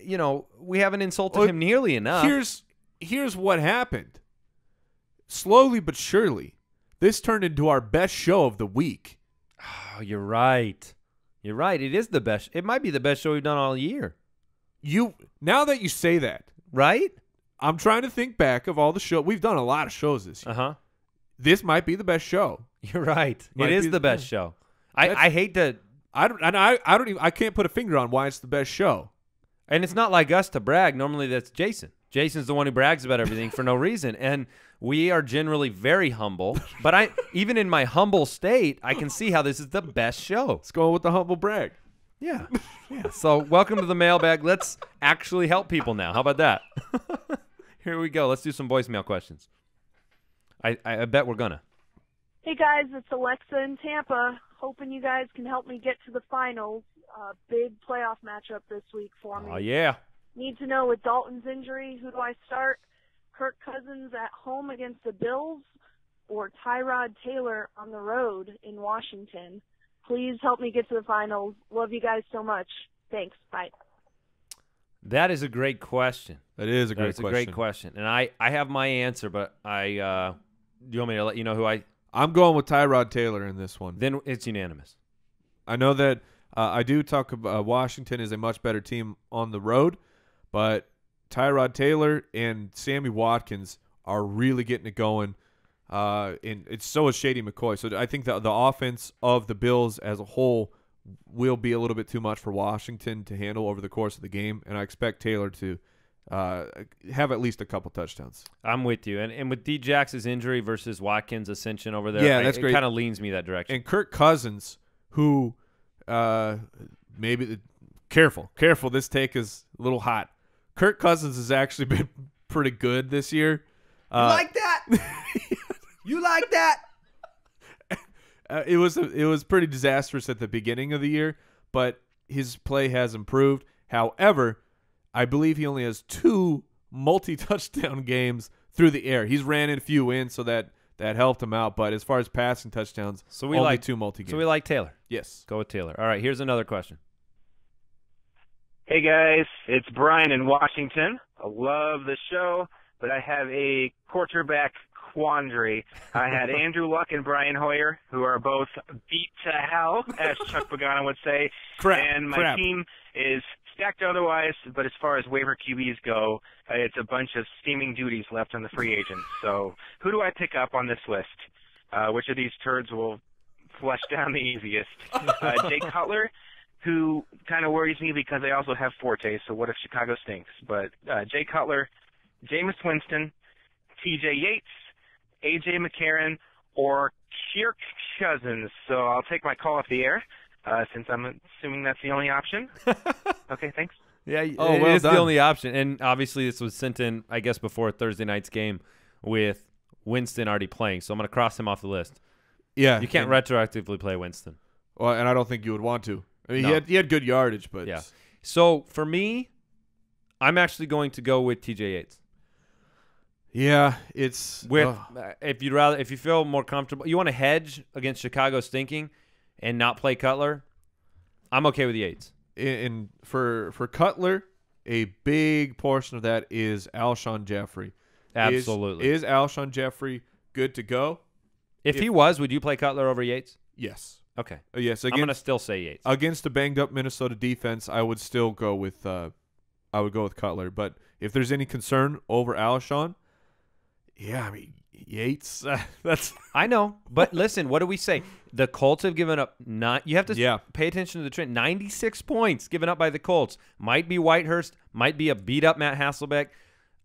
you know we haven't insulted Well, him nearly enough. here's here's what happened. Slowly but surely, this turned into our best show of the week. oh, you're right. You're right. It is the best. It might be the best show we've done all year. You now that you say that, Right? I'm trying to think back of all the show we've done. A lot of shows this year. Uh huh. This might be the best show. You're right. Might it is be- the best show. I, That's- I hate to, I don't. And I. I don't even. I can't put a finger on why it's the best show. and it's not like us to brag. Normally that's Jason. Jason's the one who brags about everything for no reason, and we are generally very humble. But I, even in my humble state, I can see how this is the best show. Let's go with the humble brag. Yeah. Yeah. So welcome to the mailbag. Let's actually help people now. How about that? Here we go. Let's do some voicemail questions. I, I, I bet we're gonna. Hey guys, it's Alexa in Tampa. Hoping you guys can help me get to the finals. a big playoff matchup this week for me. Oh yeah. Need to know with Dalton's injury, who do I start? Kirk Cousins at home against the Bills or Tyrod Taylor on the road in Washington? Please help me get to the finals. Love you guys so much. Thanks. Bye. That is a great question. That is a great That's question. a great question, and I I have my answer, but I uh, do you want me to let you know who I? I'm going with Tyrod Taylor in this one. Then it's unanimous. I know that uh, I do talk about uh, Washington is a much better team on the road, but Tyrod Taylor and Sammy Watkins are really getting it going. Uh, and it's so is Shady McCoy. So I think that the offense of the Bills as a whole will be a little bit too much for Washington to handle over the course of the game, and I expect Taylor to uh, have at least a couple touchdowns. I'm with you, and and with D Jax's injury versus Watkins' ascension over there, Yeah, that's it great. Kind of leans me that direction. and Kirk Cousins, who uh, maybe the, careful, careful. This take is a little hot. Kirk Cousins has actually been pretty good this year. Uh, like that? you like that? Uh, it was it was pretty disastrous at the beginning of the year, but his play has improved. However, I believe he only has two multi-touchdown games through the air. He's ran in a few in, so that that helped him out. But as far as passing touchdowns, So we only like two multi games. So we like Taylor. yes. Go with Taylor. All right. Here's another question. Hey guys, it's Brian in Washington. I love the show, but I have a quarterback quandary. I had Andrew Luck and Brian Hoyer, who are both beat to hell, as Chuck Pagano would say. Crap, And my crap. team is stacked otherwise, but as far as waiver QBs go, uh, it's a bunch of steaming duties left on the free agents. So who do I pick up on this list? Uh, which of these turds will flush down the easiest? Uh, Jay Cutler, who kind of worries me because I also have Forte. So what if Chicago stinks? But uh, Jay Cutler, Jameis Winston, T.J. Yates, A.J. McCarron, or Kirk Cousins. So I'll take my call off the air uh, since I'm assuming that's the only option. okay, thanks. Yeah, Oh, it well is the only option. And obviously, this was sent in, I guess, before Thursday night's game with Winston already playing. So I'm going to cross him off the list. Yeah, You can't and, retroactively play Winston. Well, and I don't think you would want to. I mean, No. he had he had good yardage, but Yeah. So for me, I'm actually going to go with TJ Yates. Yeah, it's With uh, if you'd rather, if you feel more comfortable, you want to hedge against Chicago stinking and not play Cutler. I'm okay with Yates. and and for for Cutler, a big portion of that is Alshon Jeffery. Absolutely. is, Alshon Jeffery good to go? if, if- he was, would you play Cutler over Yates? Yes, Okay. Uh, yes. I'm going to Against still say Yates. against a banged up Minnesota defense, I would still go with uh, I would go with Cutler. But if there's any concern over Alshon, yeah, I mean Yates. that's I know, but listen, what do we say? The Colts have given up not. You have to Yeah. pay attention to the trend. Ninety-six points given up by the Colts. Might be Whitehurst. Might be a beat up Matt Hasselbeck.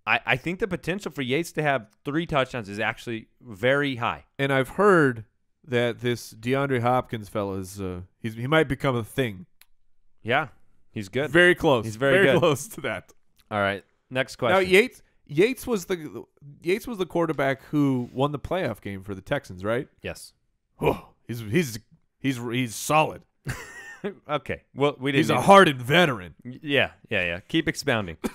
I, I think the potential for Yates to have three touchdowns is actually very high. and I've heard that this DeAndre Hopkins fella is uh, he's he might become a thing. Yeah, he's good. Very close. He's very good. close to that. All right, next question. Now. Yates Yates was the Yates was the quarterback who won the playoff game for the Texans, right? yes. Oh, he's he's he's he's solid. okay. Well, we didn't. He's a hardened veteran. yeah, yeah, yeah. Keep expounding.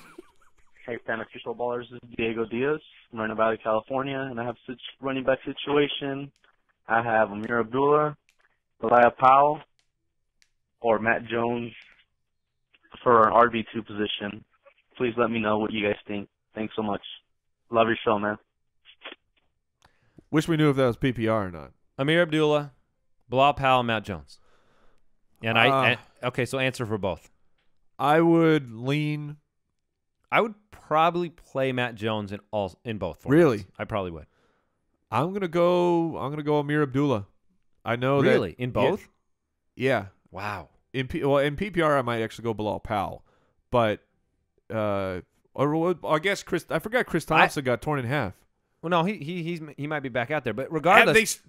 Hey, fantasy footballers, this is Diego Diaz from Moreno Valley, California, and I have a situ- running back situation. I have Ameer Abdullah, Elijah Powell, or Matt Jones for an RB2 position. Please let me know what you guys think. Thanks so much. Love your show, man. Wish we knew if that was PPR or not. Ameer Abdullah, Bilal Powell, Matt Jones. And I, Uh, and- okay, so answer for both. I would lean. I would probably play Matt Jones in all in both. Formats. Really? I probably would. I'm gonna go. I'm gonna go Ameer Abdullah. I know that- really in both? Yeah. Wow. In P, well, in PPR, I might actually go below Powell, but uh, or I guess Chris. I forgot Chris I- Thompson got torn in half. Well, no, he he he's he might be back out there, but regardless, they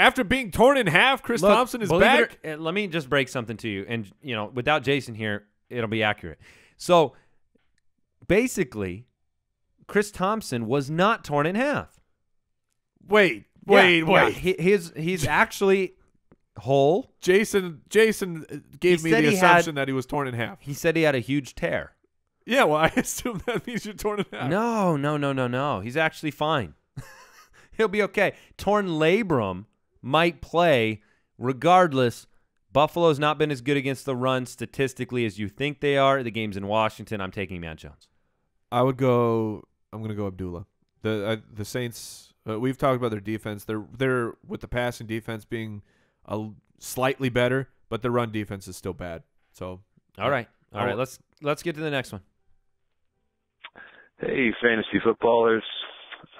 after being torn in half, Chris Look, Thompson is back. or- let me just break something to you, and you know, without Jason here, it'll be accurate. So, basically, Chris Thompson was not torn in half. Wait, Yeah, wait, yeah, wait. he, his he's actually whole. Jason Jason gave He me the he had- assumption that he was torn in half. He said he had a huge tear. Yeah, well, I assume that means you're torn in half. No, no, no, no, no. He's actually fine. He'll be okay. Torn labrum might play regardless. Buffalo's not been as good against the run statistically as you think they are. The game's in Washington. I'm taking Matt Jones. I would go. I'm going to go Abdullah. The uh, the Saints. Uh, we've talked about their defense. They're they're with the passing defense being a l- slightly better, but the run defense is still bad. So All right. All right. Let's let's get to the next one. Hey, fantasy footballers.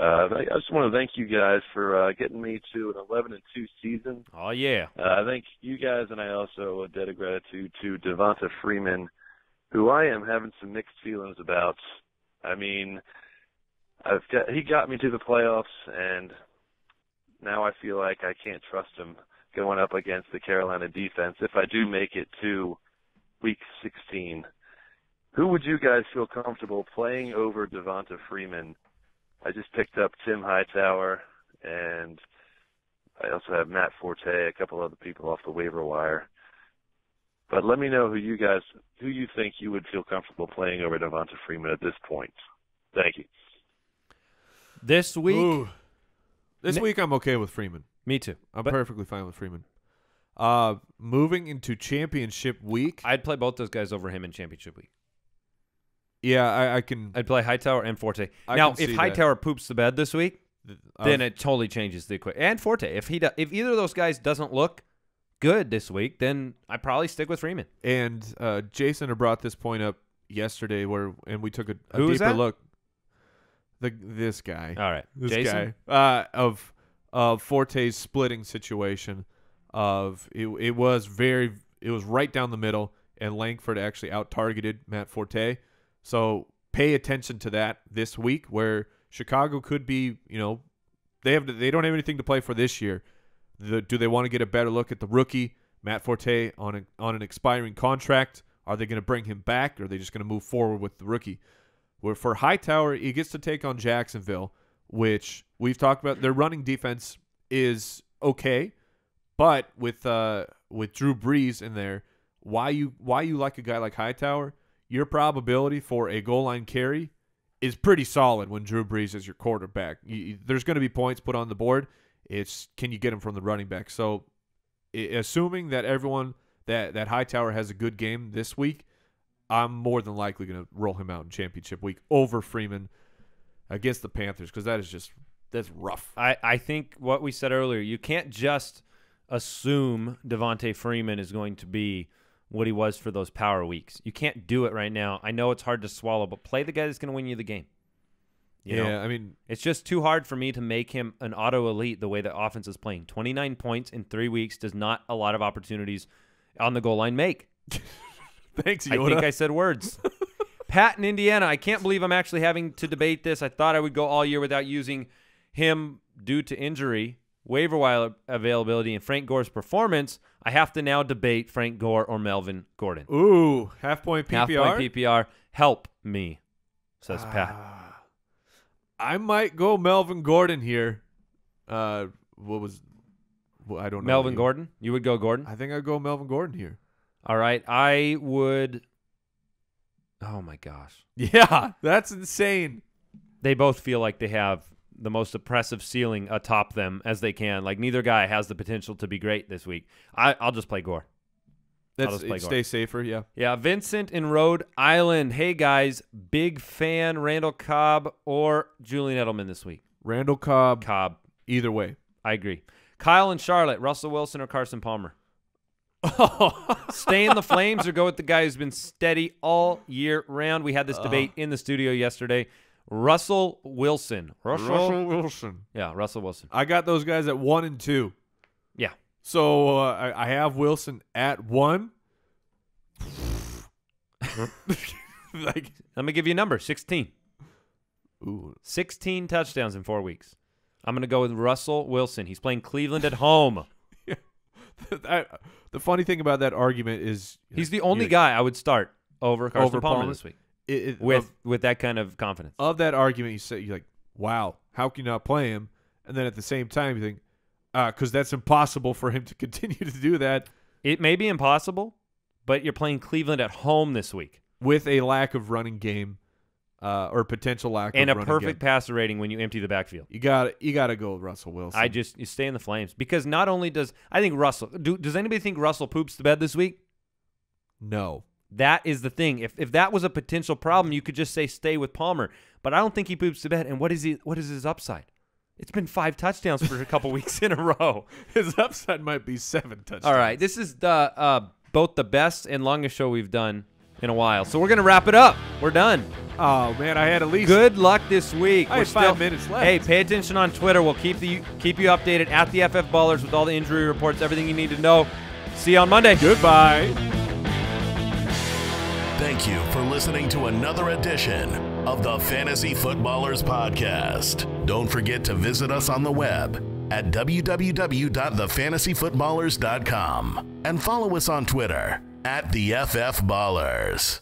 Uh, I just want to thank you guys for uh, getting me to an 11 and 2 season. Oh yeah. Uh, I thank you guys, and I also a debt of gratitude to Devonta Freeman, who I am having some mixed feelings about. I mean, I've got he got me to the playoffs, and now I feel like I can't trust him going up against the Carolina defense if I do make it to Week 16. Who would you guys feel comfortable playing over Devonta Freeman? I just picked up Tim Hightower, and I also have Matt Forte, a couple other people off the waiver wire. But let me know who you guys, who you think you would feel comfortable playing over Devonta Freeman at this point. Thank you. This week, Ooh. this Ne- week I'm okay with Freeman. me too. I'm But perfectly fine with Freeman. Uh, moving into championship week. I'd play both those guys over him in championship week. Yeah, I, I can. I'd play Hightower and Forte. I now, if see that. Hightower poops the bed this week, uh, then it totally changes the equation. And Forte, if he do, if either of those guys doesn't look good this week, then I probably stick with Freeman. And uh, Jason had brought this point up yesterday, where and we took a, a deeper that? look. The this guy, All right, this Jason. guy, uh, of of Forte's splitting situation. Of it, it was very, it was right down the middle, and Langford actually out targeted Matt Forte. So pay attention to that this week, where Chicago could be, you know, they have they don't have anything to play for this year. The, do they want to get a better look at the rookie Matt Forte on a, on an expiring contract? Are they going to bring him back, or are they just going to move forward with the rookie? Where for Hightower, he gets to take on Jacksonville, which we've talked about. Their running defense is okay, but with uh, with Drew Brees in there, why you why you like a guy like Hightower? Your probability for a goal line carry is pretty solid when Drew Brees is your quarterback. You, there's going to be points put on the board. It's can you get him from the running back? So, assuming that everyone that that Hightower has a good game this week, I'm more than likely going to roll him out in championship week over Freeman against the Panthers because that is just that's rough. I, I think what we said earlier, you can't just assume Devonta Freeman is going to be what he was for those power weeks. You can't do it right now. I know it's hard to swallow, but play the guy that's going to win you the game. You yeah, know? I mean, It's just too hard for me to make him an auto elite the way the offense is playing. 29 points in three weeks does not a lot of opportunities on the goal line make. thanks, I think I said words. Pat in Indiana, I can't believe I'm actually having to debate this. I thought I would go all year without using him due to injury, waiver wire availability, and Frank Gore's performance. I have to now debate Frank Gore or Melvin Gordon. Ooh, half point PPR. Half point PPR. Help me, says Pat. Ah, I might go Melvin Gordon here. Uh, what was? Well, I don't know. Melvin Gordon? You would go Gordon? I think I'd go Melvin Gordon here. All right. I would. Oh my gosh. Yeah, that's insane. They both feel like they have the most oppressive ceiling atop them as they can. Like neither guy has the potential to be great this week. I, I'll just play Gore. That's just play stay safer. Yeah. Yeah, Vincent in Rhode Island. Hey guys, big fan Randall Cobb or Julian Edelman this week. Randall Cobb. Cobb. Either way. I agree. Kyle and Charlotte, Russell Wilson or Carson Palmer. Stay in the flames or go with the guy who's been steady all year round. We had this debate in the studio yesterday. Russell Wilson. Russell, Russell Wilson. Yeah, Russell Wilson. I got those guys at one and two. Yeah. So uh, I, I have Wilson at one. like, Let me give you a number 16. ooh, 16 touchdowns in four weeks. I'm going to go with Russell Wilson. He's playing Cleveland at home. I, the funny thing about that argument is He's the only guy I would start over Carson Over Palmer, Palmer? this week it, it, with of, with that kind of confidence. of that argument. You say you're like, wow, how can you not play him? And then at the same time, you think, because that's impossible for him to continue to do that It may be impossible, but you're playing Cleveland at home this week. with a lack of running game uh, or potential lack and a perfect game. passer rating when you empty the backfield. You got you got to go with Russell Wilson. I just you stay in the flames because not only does I think Russell do, does anybody think Russell poops the bed this week? no. That is the thing. If if that was a potential problem, you could just say stay with Palmer. But I don't think he poops the bed. And what is he? What is his upside? It's been five touchdowns for a couple weeks in a row. His upside might be seven touchdowns. All right, this is the uh, both the best and longest show we've done in a while. So we're gonna wrap it up. We're done. Oh man, I had at least Good luck this week. I We're had five minutes left. Hey, pay attention on Twitter. We'll keep the keep you updated at the FF Ballers with all the injury reports, everything you need to know. See you on Monday. Goodbye. Thank you for listening to another edition of the Fantasy Footballers Podcast. Don't forget to visit us on the web at www.thefantasyfootballers.com and follow us on Twitter at the FF Ballers.